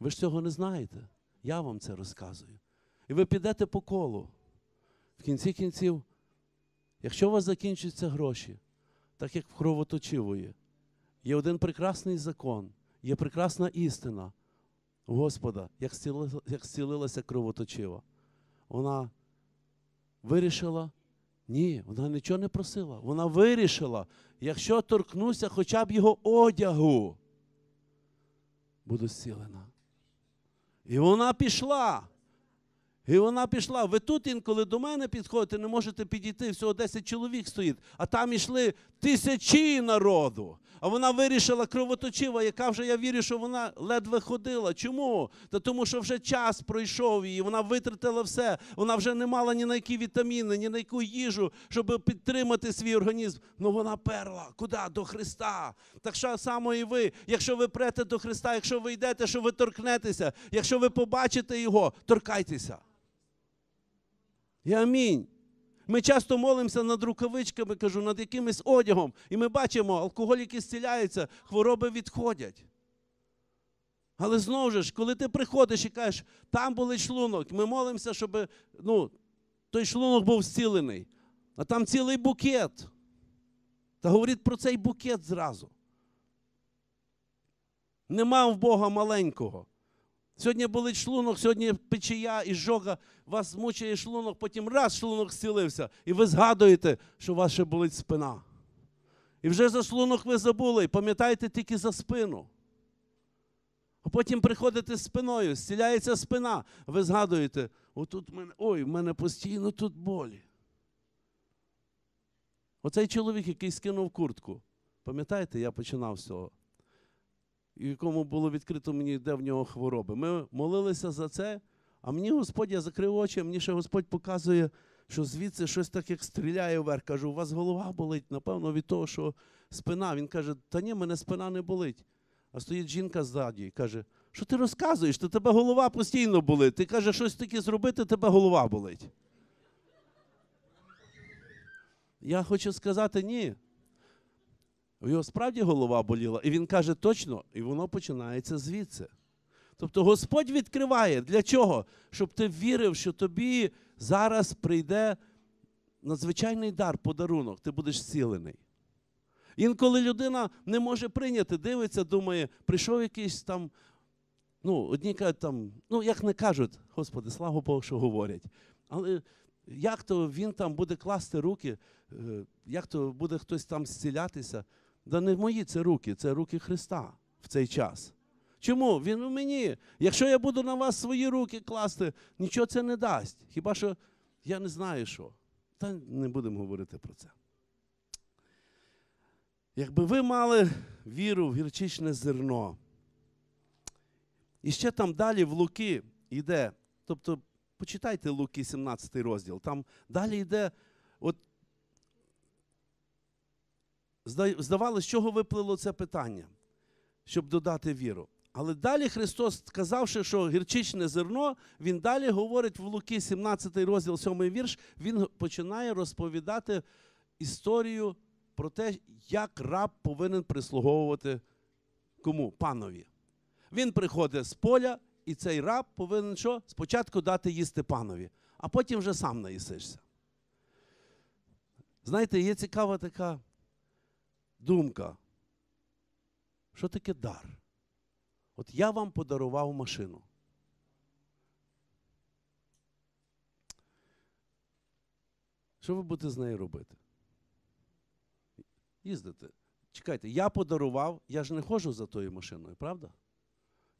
Ви ж цього не знаєте. Я вам це розказую. І ви підете по колу. В кінці кінців, якщо у вас закінчаться гроші, так як в кровоточивої, є один прекрасний закон, є прекрасна істина Господа, як зцілилася, як зцілилася кровоточива. Вона вирішила, ні, вона нічого не просила. Вона вирішила, якщо торкнуся хоча б його одягу, буду зцілена. І вона пішла. І вона пішла. Ви тут інколи до мене підходите, не можете підійти, всього 10 чоловік стоїть, а там йшли тисячі народу. А вона вирішила кровоточива, яка вже я вірю, що вона ледве ходила. Чому? Та тому, що вже час пройшов її, вона витратила все. Вона вже не мала ні на які вітаміни, ні на яку їжу, щоб підтримати свій організм. Ну вона перла. Куди? До Христа. Так що само і ви, якщо ви прете до Христа, якщо ви йдете, що ви торкнетеся, якщо ви побачите Його, торкайтеся. І амінь. Ми часто молимося над рукавичками, кажу, над якимось одягом, і ми бачимо, алкоголіки зціляються, хвороби відходять. Але знову ж, коли ти приходиш і кажеш, там болить шлунок, ми молимося, щоб ну, той шлунок був зцілений. А там цілий букет. Та говорить про цей букет зразу. Нема в Бога маленького. Сьогодні болить шлунок, сьогодні печія і жога, вас мучає шлунок, потім раз шлунок зцілився, і ви згадуєте, що у вас ще болить спина. І вже за шлунок ви забули, і пам'ятаєте тільки за спину. А потім приходите з спиною, зціляється спина. Ви згадуєте, отут мене, ой, в мене постійно тут болі. Оцей чоловік, який скинув куртку, пам'ятаєте, я починав з цього якому було відкрито мені, де в нього хвороби. Ми молилися за це, а мені Господь, я закрив очі, мені ще Господь показує, що звідси щось так як стріляє вверх. Кажу, у вас голова болить, напевно, від того, що спина. Він каже, та ні, мене спина не болить. А стоїть жінка ззаді і каже, що ти розказуєш? Та тебе голова постійно болить. Ти каже, щось таке зробити, тебе голова болить. Я хочу сказати ні. У його справді голова боліла, і він каже точно, і воно починається звідси. Тобто Господь відкриває для чого? Щоб ти вірив, що тобі зараз прийде надзвичайний дар, подарунок, ти будеш зцілений. Інколи людина не може прийняти, дивиться, думає, прийшов якийсь там. Ну, одні кажуть там, ну як не кажуть, Господи, слава Богу, що говорять. Але як то він там буде класти руки, е, як то буде хтось там зцілятися? Да не мої це руки, це руки Христа в цей час. Чому? Він у мені. Якщо я буду на вас свої руки класти, нічого це не дасть. Хіба що я не знаю що. Та не будемо говорити про це. Якби ви мали віру в гірчичне зерно, і ще там далі в Луки йде, тобто почитайте Луки, 17 розділ, там далі йде, от здавалося, з чого виплило це питання, щоб додати віру. Але далі Христос, сказавши, що гірчичне зерно, Він далі говорить в Луки, 17 розділ, 7 вірш, він починає розповідати історію про те, як раб повинен прислуговувати кому? Панові. Він приходить з поля, і цей раб повинен що? Спочатку дати їсти панові, а потім вже сам наїсишся. Знаєте, є цікава така думка. Що таке дар? От я вам подарував машину. Що ви будете з нею робити? Їздите. Чекайте, я подарував, я ж не ходжу за тою машиною, правда?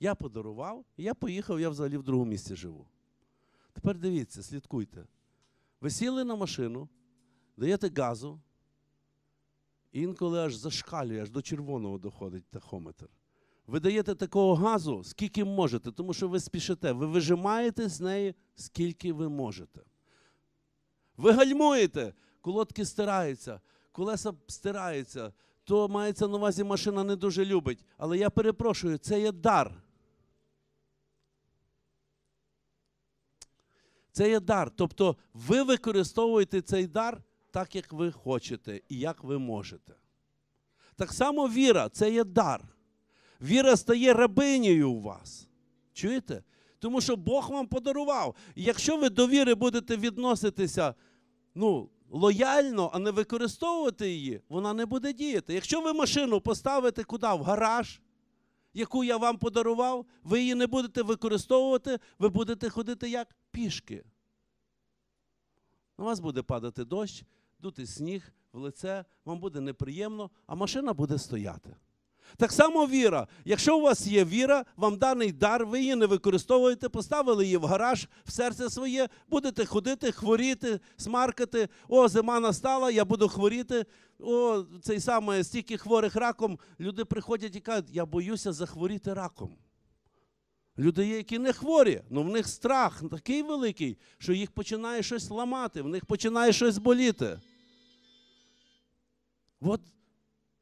Я подарував, я поїхав, я взагалі в другому місці живу. Тепер дивіться, слідкуйте. Ви сіли на машину, даєте газу, інколи аж зашкалює, аж до червоного доходить тахометр. Ви даєте такого газу, скільки можете, тому що ви спішите. Ви вижимаєте з неї, скільки ви можете. Ви гальмуєте, колодки стираються, колеса стираються, то мається на увазі машина не дуже любить. Але я перепрошую, це є дар. Це є дар. Тобто ви використовуєте цей дар так, як ви хочете і як ви можете. Так само віра це є дар. Віра стає рабинею у вас. Чуєте? Тому що Бог вам подарував. І якщо ви до віри будете відноситися ну, лояльно, а не використовувати її, вона не буде діяти. Якщо ви машину поставите куди? В гараж, яку я вам подарував, ви її не будете використовувати, ви будете ходити як пішки. На вас буде падати дощ, дути сніг в лице, вам буде неприємно, а машина буде стояти. Так само віра. Якщо у вас є віра, вам даний дар, ви її не використовуєте, поставили її в гараж, в серце своє, будете ходити, хворіти, смаркати. О, зима настала, я буду хворіти. О, цей саме стільки хворих раком. Люди приходять і кажуть, я боюся захворіти раком. Люди є, які не хворі, але в них страх такий великий, що їх починає щось ламати, в них починає щось боліти. От,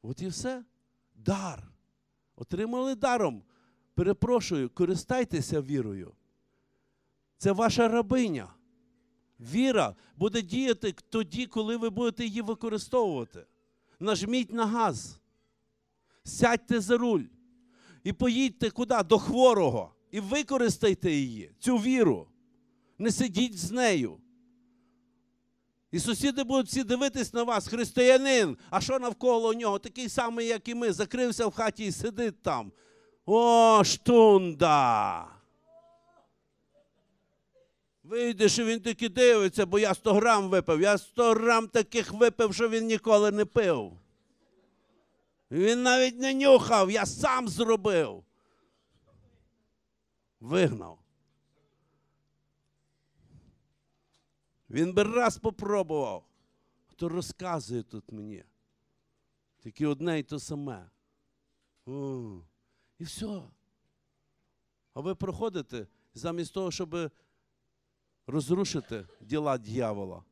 от і все. Дар. Отримали даром. Перепрошую, користайтеся вірою. Це ваша рабиня. Віра буде діяти тоді, коли ви будете її використовувати. Нажміть на газ, сядьте за руль і поїдьте куди? До хворого. І використайте її, цю віру. Не сидіть з нею. І сусіди будуть всі дивитись на вас, християнин, а що навколо нього? Такий самий, як і ми, закрився в хаті і сидить там. О, штунда! Вийдеш, і він таки дивиться, бо я 100 грам випив. Я 100 грам таких випив, що він ніколи не пив. Він навіть не нюхав, я сам зробив. Вигнав. Він би раз попробував, то розказує тут мені. Тільки одне і то саме. О, і все. А ви проходите замість того, щоб розрушити діла дьявола.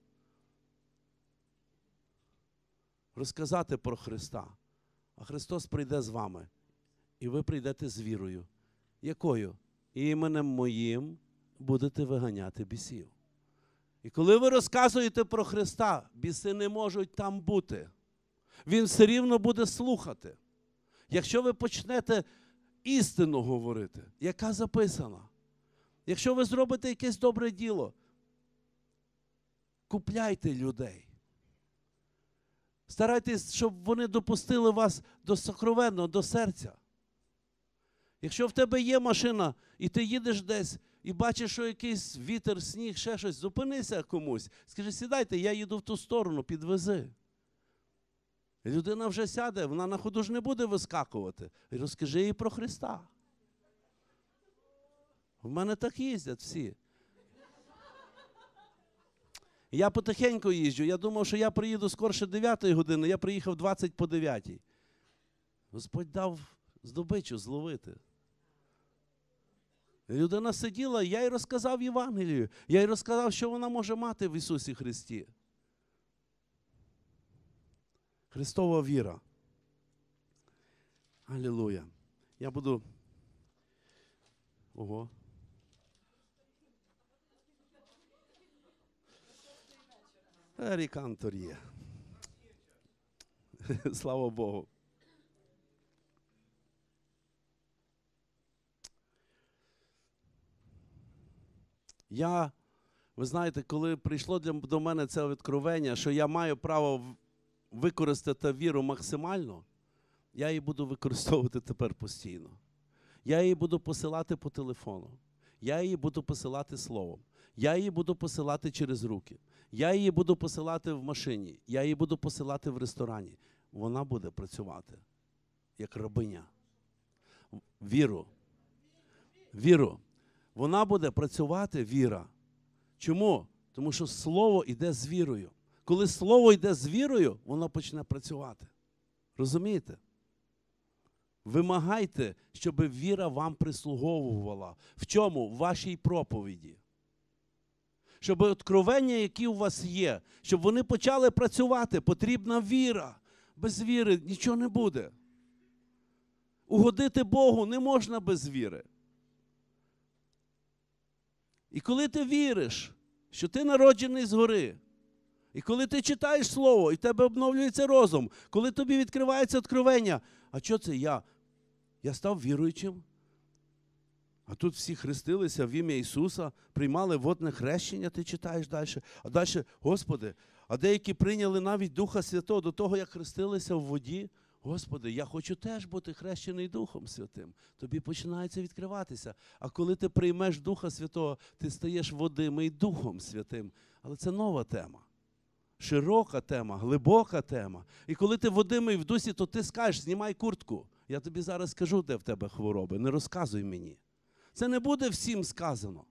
Розказати про Христа. А Христос прийде з вами. І ви прийдете з вірою. Якою? Іменем моїм будете виганяти бісів. І коли ви розказуєте про Христа, біси не можуть там бути. Він все рівно буде слухати. Якщо ви почнете істину говорити, яка записана, якщо ви зробите якесь добре діло, купляйте людей. Старайтесь, щоб вони допустили вас до сокровенного, до серця. Якщо в тебе є машина, і ти їдеш десь, і бачиш, що якийсь вітер, сніг, ще щось, зупинися комусь. Скажи, сідайте, я їду в ту сторону, підвези. Людина вже сяде, вона на ходу ж не буде вискакувати. І розкажи їй про Христа. В мене так їздять всі. Я потихеньку їжджу. Я думав, що я приїду скорше 9 години, я приїхав 20 по 9. Господь дав здобичу зловити. Людина сиділа, я їй розказав Євангелію. Я їй розказав, що вона може мати в Ісусі Христі. Христова віра. Алілуя. Я буду. Ого. Рікантор є. Слава Богу. Я, ви знаєте, коли прийшло для, до мене це відкровення, що я маю право використати віру максимально, я її буду використовувати тепер постійно. Я її буду посилати по телефону. Я її буду посилати словом. Я її буду посилати через руки. Я її буду посилати в машині. Я її буду посилати в ресторані. Вона буде працювати як рабиня. Віру. Віру. Вона буде працювати віра. Чому? Тому що слово йде з вірою. Коли слово йде з вірою, воно почне працювати. Розумієте? Вимагайте, щоб віра вам прислуговувала. В чому? В вашій проповіді. Щоб откровення, які у вас є, щоб вони почали працювати, потрібна віра. без віри нічого не буде. Угодити Богу не можна без віри. І коли ти віриш, що ти народжений згори, і коли ти читаєш Слово, і в тебе обновлюється розум, коли тобі відкривається откровення, а що це я? Я став віруючим. А тут всі хрестилися в ім'я Ісуса, приймали водне хрещення, ти читаєш далі. А далі, Господи, а деякі прийняли навіть Духа Святого до того, як хрестилися в воді. Господи, я хочу теж бути хрещений Духом Святим. Тобі починається відкриватися. А коли ти приймеш Духа Святого, ти стаєш водими і Духом Святим. Але це нова тема. Широка тема, глибока тема. І коли ти водимий в дусі, то ти скажеш, знімай куртку. Я тобі зараз скажу, де в тебе хвороби. Не розказуй мені. Це не буде всім сказано.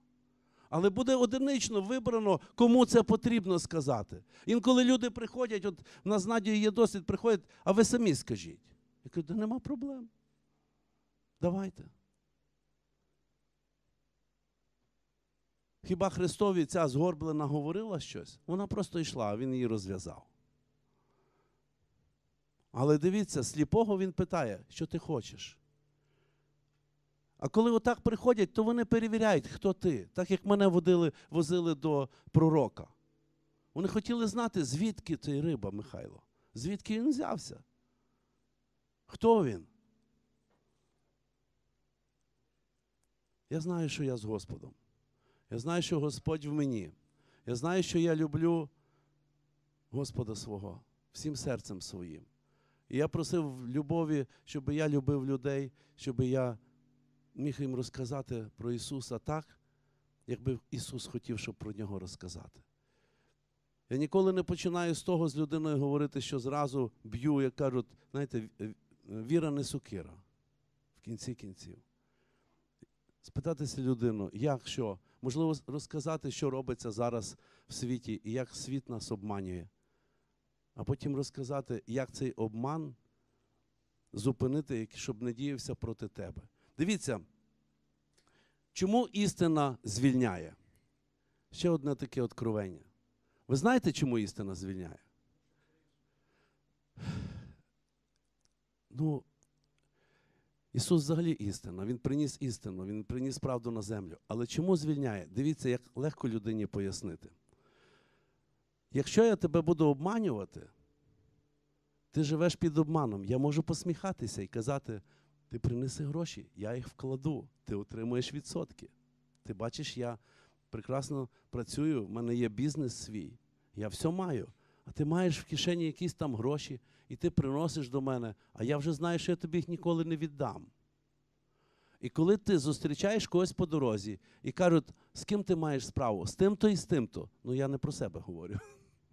Але буде одинично вибрано, кому це потрібно сказати. Інколи люди приходять, от в нас є досвід, приходять, а ви самі скажіть. Я кажу, да нема проблем. Давайте. Хіба Христові ця згорблена говорила щось? Вона просто йшла, а він її розв'язав. Але дивіться, сліпого він питає, що ти хочеш. А коли отак приходять, то вони перевіряють, хто ти, так як мене водили, возили до пророка. Вони хотіли знати, звідки ти риба, Михайло, звідки він взявся. Хто він? Я знаю, що я з Господом. Я знаю, що Господь в мені. Я знаю, що я люблю Господа свого всім серцем своїм. І я просив любові, щоб я любив людей, щоб я міг їм розказати про Ісуса так, якби Ісус хотів, щоб про нього розказати. Я ніколи не починаю з того з людиною говорити, що зразу б'ю, як кажуть, знаєте, віра не сукира в кінці кінців. Спитатися людину, як що, можливо, розказати, що робиться зараз в світі і як світ нас обманює. А потім розказати, як цей обман зупинити, щоб не діявся проти тебе. Дивіться, чому істина звільняє? Ще одне таке откровення. Ви знаєте, чому істина звільняє? Ну, Ісус взагалі істина, Він приніс істину, Він приніс правду на землю. Але чому звільняє? Дивіться, як легко людині пояснити. Якщо я тебе буду обманювати, ти живеш під обманом. Я можу посміхатися і казати, ти принеси гроші, я їх вкладу, ти отримуєш відсотки. Ти бачиш, я прекрасно працюю, в мене є бізнес свій, я все маю. А ти маєш в кишені якісь там гроші, і ти приносиш до мене, а я вже знаю, що я тобі їх ніколи не віддам. І коли ти зустрічаєш когось по дорозі і кажуть, з ким ти маєш справу? З тим-то і з тим-то. Ну я не про себе говорю.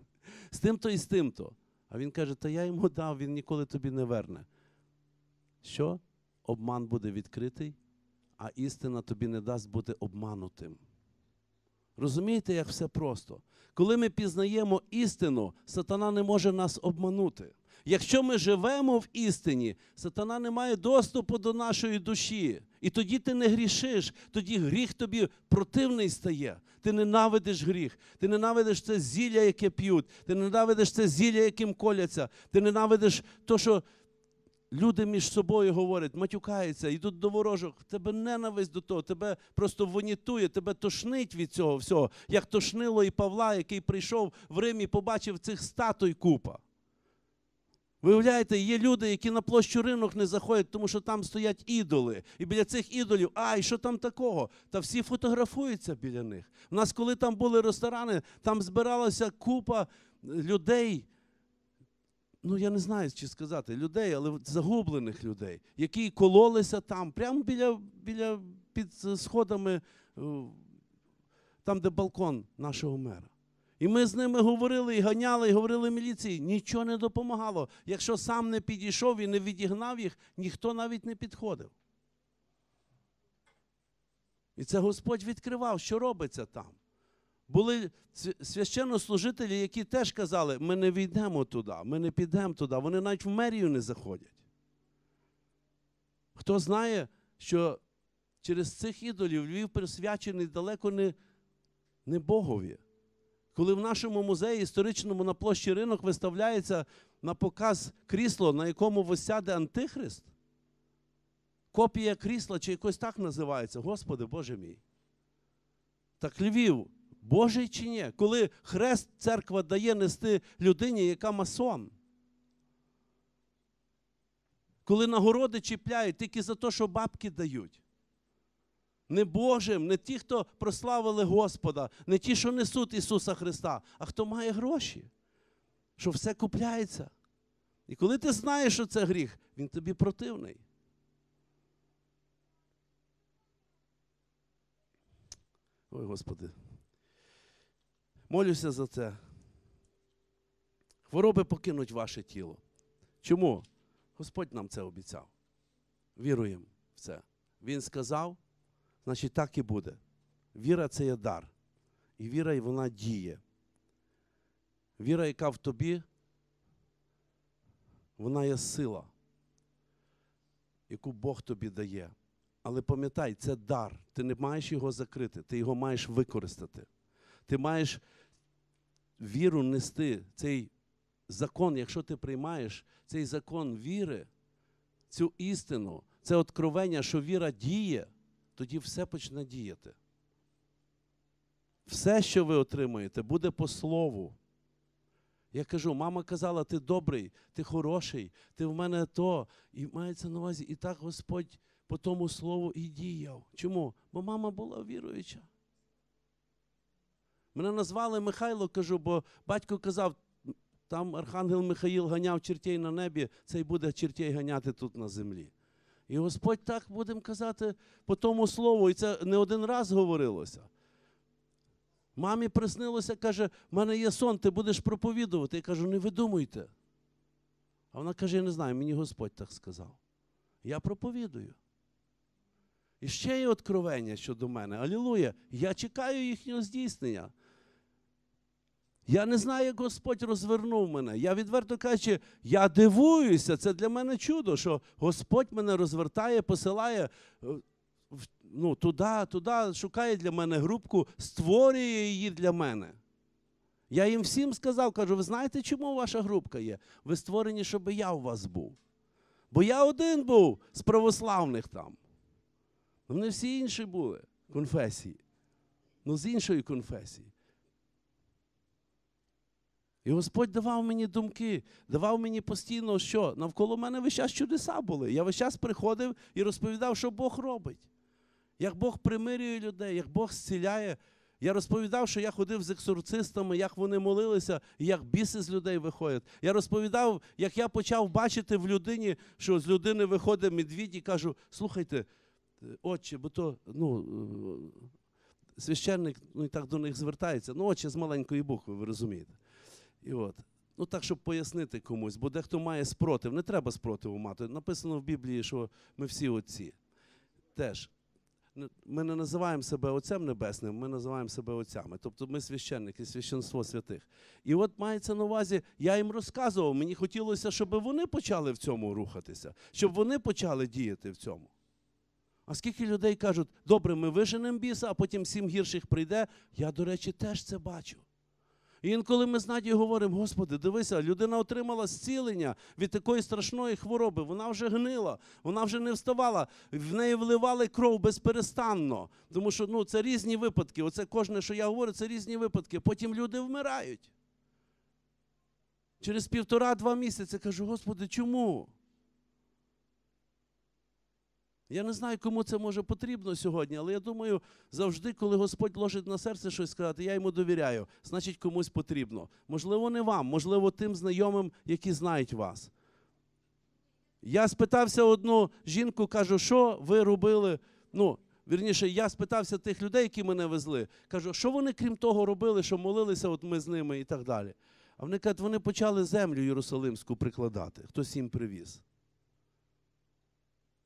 З тим-то і з тим-то. А він каже, та я йому дав, він ніколи тобі не верне. Що? Обман буде відкритий, а істина тобі не дасть бути обманутим. Розумієте, як все просто? Коли ми пізнаємо істину, сатана не може нас обманути. Якщо ми живемо в істині, сатана не має доступу до нашої душі. І тоді ти не грішиш, тоді гріх тобі противний стає. Ти ненавидиш гріх, ти ненавидиш це зілля, яке п'ють, ти ненавидиш це зілля, яким коляться, ти ненавидиш то, що люди між собою говорять, матюкаються, йдуть до ворожок, тебе ненависть до того, тебе просто вонітує, тебе тошнить від цього всього, як тошнило і Павла, який прийшов в Рим і побачив цих статуй купа. Виявляєте, є люди, які на площу ринок не заходять, тому що там стоять ідоли. І біля цих ідолів, ай, що там такого? Та всі фотографуються біля них. У нас, коли там були ресторани, там збиралася купа людей. Ну, я не знаю, чи сказати людей, але загублених людей, які кололися там, прямо біля, біля під сходами, там, де балкон нашого мера. І ми з ними говорили і ганяли, і говорили міліції. Нічого не допомагало. Якщо сам не підійшов і не відігнав їх, ніхто навіть не підходив. І це Господь відкривав, що робиться там. Були священнослужителі, які теж казали, ми не війдемо туди, ми не підемо туди. Вони навіть в мерію не заходять. Хто знає, що через цих ідолів Львів присвячений далеко не, не Богові. Коли в нашому музеї історичному на площі ринок виставляється на показ крісло, на якому восяде Антихрист, копія крісла чи якось так називається, Господи Боже мій. Так Львів, Божий чи ні? Коли хрест церква дає нести людині, яка масон. Коли нагороди чіпляють тільки за те, що бабки дають. Не Божим, не ті, хто прославили Господа, не ті, що несуть Ісуса Христа, а хто має гроші, що все купляється. І коли ти знаєш, що це гріх, він тобі противний. Ой, Господи. Молюся за це. Хвороби покинуть ваше тіло. Чому? Господь нам це обіцяв. Віруємо в це. Він сказав, значить так і буде. Віра це є дар. І віра, і вона діє. Віра, яка в тобі, вона є сила, яку Бог тобі дає. Але пам'ятай, це дар. Ти не маєш його закрити, ти його маєш використати. Ти маєш віру нести, цей закон, якщо ти приймаєш цей закон віри, цю істину, це откровення, що віра діє, тоді все почне діяти. Все, що ви отримаєте, буде по слову. Я кажу, мама казала, ти добрий, ти хороший, ти в мене то. І мається на увазі, і так Господь по тому слову і діяв. Чому? Бо мама була віруюча. Мене назвали Михайло, кажу, бо батько казав, там архангел Михаїл ганяв чертей на небі, цей буде чертей ганяти тут на землі. І Господь так, будемо казати, по тому слову, і це не один раз говорилося. Мамі приснилося, каже, в мене є сон, ти будеш проповідувати. Я кажу, не видумуйте. А вона каже, я не знаю, мені Господь так сказав. Я проповідую. І ще є откровення щодо мене. Алілуя. Я чекаю їхнього здійснення. Я не знаю, як Господь розвернув мене. Я відверто кажучи, я дивуюся, це для мене чудо, що Господь мене розвертає, посилає е, ну, туди, туди, шукає для мене групку, створює її для мене. Я їм всім сказав, кажу, ви знаєте, чому ваша групка є? Ви створені, щоб я у вас був. Бо я один був з православних там. Вони всі інші були конфесії. Ну, з іншої конфесії. І Господь давав мені думки, давав мені постійно, що навколо мене весь час чудеса були. Я весь час приходив і розповідав, що Бог робить. Як Бог примирює людей, як Бог зціляє. Я розповідав, що я ходив з екзорцистами, як вони молилися, і як біси з людей виходять. Я розповідав, як я почав бачити в людині, що з людини виходить медвідь і кажу: слухайте, отче, бо то ну, е, священник ну, і так до них звертається. Ну, отче з маленької букви, ви розумієте. І от. Ну так, щоб пояснити комусь, бо дехто має спротив. Не треба спротиву мати. Написано в Біблії, що ми всі отці. Теж. Ми не називаємо себе Отцем Небесним, ми називаємо себе отцями. Тобто ми священники, священство святих. І от мається на увазі, я їм розказував, мені хотілося, щоб вони почали в цьому рухатися, щоб вони почали діяти в цьому. А скільки людей кажуть, добре, ми виженемо біса, а потім сім гірших прийде. Я, до речі, теж це бачу. І інколи ми з Надією говоримо, Господи, дивися, людина отримала зцілення від такої страшної хвороби. Вона вже гнила, вона вже не вставала. В неї вливали кров безперестанно. Тому що ну, це різні випадки. Оце кожне, що я говорю, це різні випадки. Потім люди вмирають. Через півтора-два місяці кажу, Господи, чому? Я не знаю, кому це може потрібно сьогодні, але я думаю, завжди, коли Господь ложить на серце щось сказати, я йому довіряю, значить комусь потрібно. Можливо, не вам, можливо, тим знайомим, які знають вас. Я спитався одну жінку, кажу, що ви робили? Ну, вірніше, я спитався тих людей, які мене везли. Кажу, що вони, крім того, робили, що молилися, от ми з ними і так далі. А вони кажуть, вони почали землю Єрусалимську прикладати. Хтось їм привіз.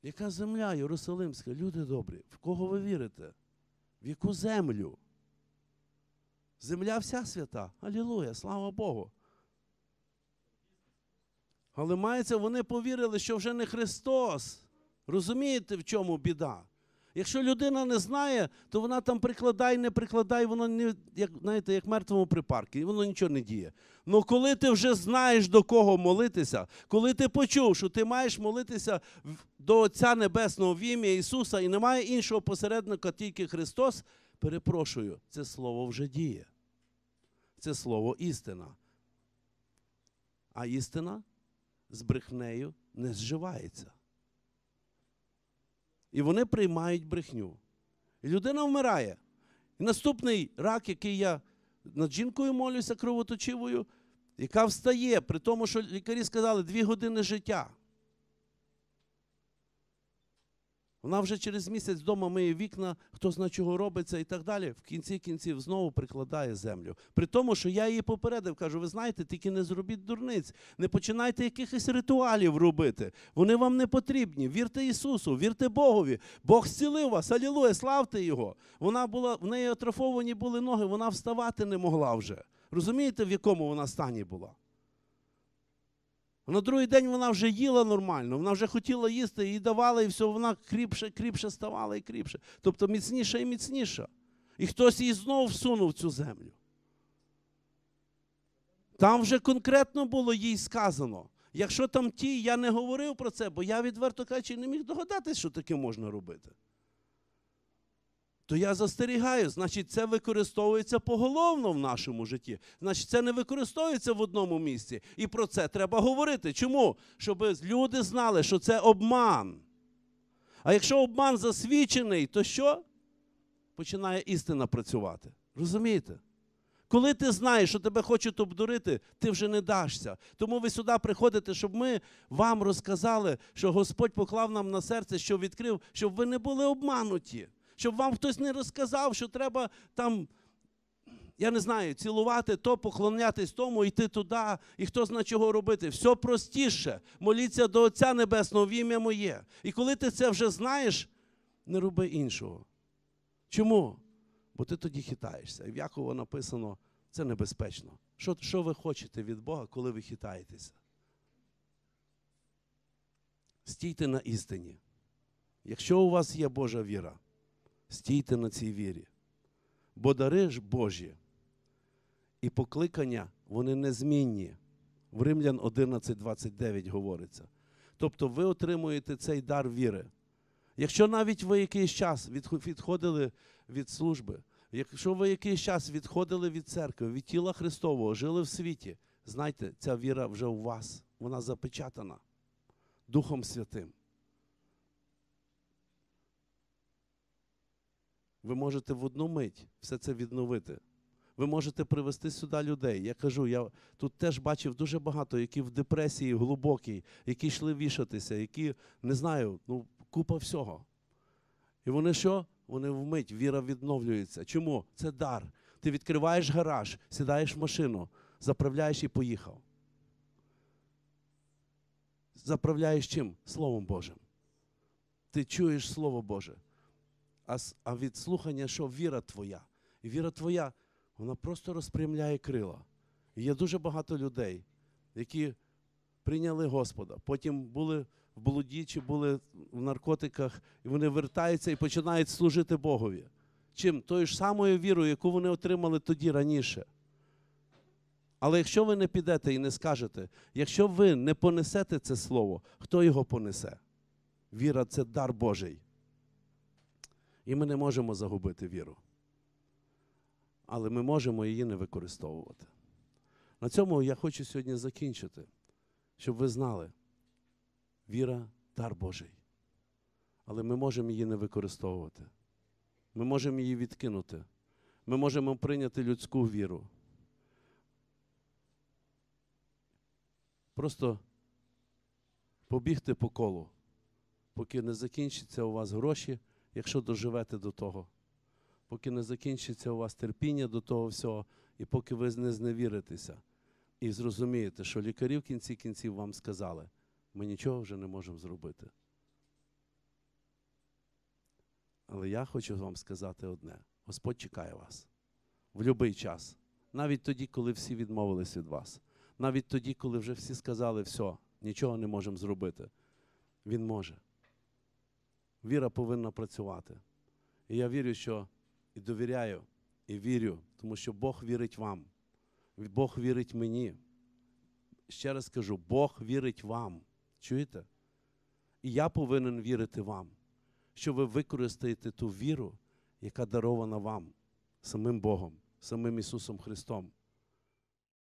Яка земля Єрусалимська? Люди добрі, в кого ви вірите? В яку землю? Земля вся свята. Алілуя, слава Богу. Але мається, вони повірили, що вже не Христос. Розумієте, в чому біда? Якщо людина не знає, то вона там прикладає, не прикладає, воно не як знаєте, як мертвому припарки, і воно нічого не діє. Ну коли ти вже знаєш до кого молитися, коли ти почув, що ти маєш молитися до Отця Небесного в ім'я Ісуса, і немає іншого посередника, тільки Христос, перепрошую, це слово вже діє. Це слово істина. А істина з брехнею не зживається. І вони приймають брехню. І людина вмирає. І наступний рак, який я над жінкою молюся кровоточивою, яка встає, при тому, що лікарі сказали дві години життя. Вона вже через місяць вдома миє вікна, хто зна чого робиться і так далі. В кінці кінців знову прикладає землю. При тому, що я її попередив, кажу: ви знаєте, тільки не зробіть дурниць, не починайте якихось ритуалів робити. Вони вам не потрібні. Вірте Ісусу, вірте Богові. Бог зцілив вас, алілуя, славте Його. Вона була, в неї атрофовані були ноги, вона вставати не могла вже. Розумієте, в якому вона стані була? На другий день вона вже їла нормально, вона вже хотіла їсти, їй давали, і все, вона кріпше, кріпше ставала і кріпше. Тобто міцніша і міцніша. І хтось її знову всунув в цю землю. Там вже конкретно було їй сказано. Якщо там ті, я не говорив про це, бо я відверто кажучи, не міг догадатись, що таке можна робити. То я застерігаю, значить, це використовується поголовно в нашому житті. Значить, це не використовується в одному місці. І про це треба говорити. Чому? Щоб люди знали, що це обман. А якщо обман засвідчений, то що? Починає істина працювати. Розумієте? Коли ти знаєш, що тебе хочуть обдурити, ти вже не дашся. Тому ви сюди приходите, щоб ми вам розказали, що Господь поклав нам на серце, що відкрив, щоб ви не були обмануті. Щоб вам хтось не розказав, що треба там, я не знаю, цілувати то, поклонятись тому, йти туди, і хто зна чого робити. Все простіше. Моліться до Отця Небесного в ім'я моє. І коли ти це вже знаєш, не роби іншого. Чому? Бо ти тоді хитаєшся. І в Якова написано, це небезпечно. Що, що ви хочете від Бога, коли ви хитаєтеся? Стійте на істині. Якщо у вас є Божа віра, стійте на цій вірі. Бо дари ж Божі і покликання, вони незмінні. В Римлян 11.29 говориться. Тобто ви отримуєте цей дар віри. Якщо навіть ви якийсь час відходили від служби, якщо ви якийсь час відходили від церкви, від тіла Христового, жили в світі, знайте, ця віра вже у вас, вона запечатана Духом Святим. Ви можете в одну мить все це відновити. Ви можете привести сюди людей. Я кажу, я тут теж бачив дуже багато, які в депресії глибокій, які йшли вішатися, які, не знаю, ну, купа всього. І вони що? Вони вмить, віра відновлюється. Чому? Це дар. Ти відкриваєш гараж, сідаєш в машину, заправляєш і поїхав. Заправляєш чим? Словом Божим. Ти чуєш Слово Боже. А, від слухання, що віра твоя. І віра твоя, вона просто розпрямляє крила. І є дуже багато людей, які прийняли Господа, потім були в блуді чи були в наркотиках, і вони вертаються і починають служити Богові. Чим? Тою ж самою вірою, яку вони отримали тоді раніше. Але якщо ви не підете і не скажете, якщо ви не понесете це слово, хто його понесе? Віра це дар Божий. І ми не можемо загубити віру. Але ми можемо її не використовувати. На цьому я хочу сьогодні закінчити, щоб ви знали, віра дар Божий. Але ми можемо її не використовувати. Ми можемо її відкинути. Ми можемо прийняти людську віру. Просто побігти по колу, поки не закінчаться у вас гроші, якщо доживете до того, поки не закінчиться у вас терпіння до того всього, і поки ви не зневіритеся і зрозумієте, що лікарі в кінці кінців вам сказали, ми нічого вже не можемо зробити. Але я хочу вам сказати одне: Господь чекає вас в будь-який час, навіть тоді, коли всі відмовились від вас, навіть тоді, коли вже всі сказали, все, нічого не можемо зробити. Він може. Віра повинна працювати. І я вірю, що і довіряю, і вірю, тому що Бог вірить вам. Бог вірить мені. Ще раз кажу, Бог вірить вам. Чуєте? І я повинен вірити вам, що ви використаєте ту віру, яка дарована вам самим Богом, самим Ісусом Христом.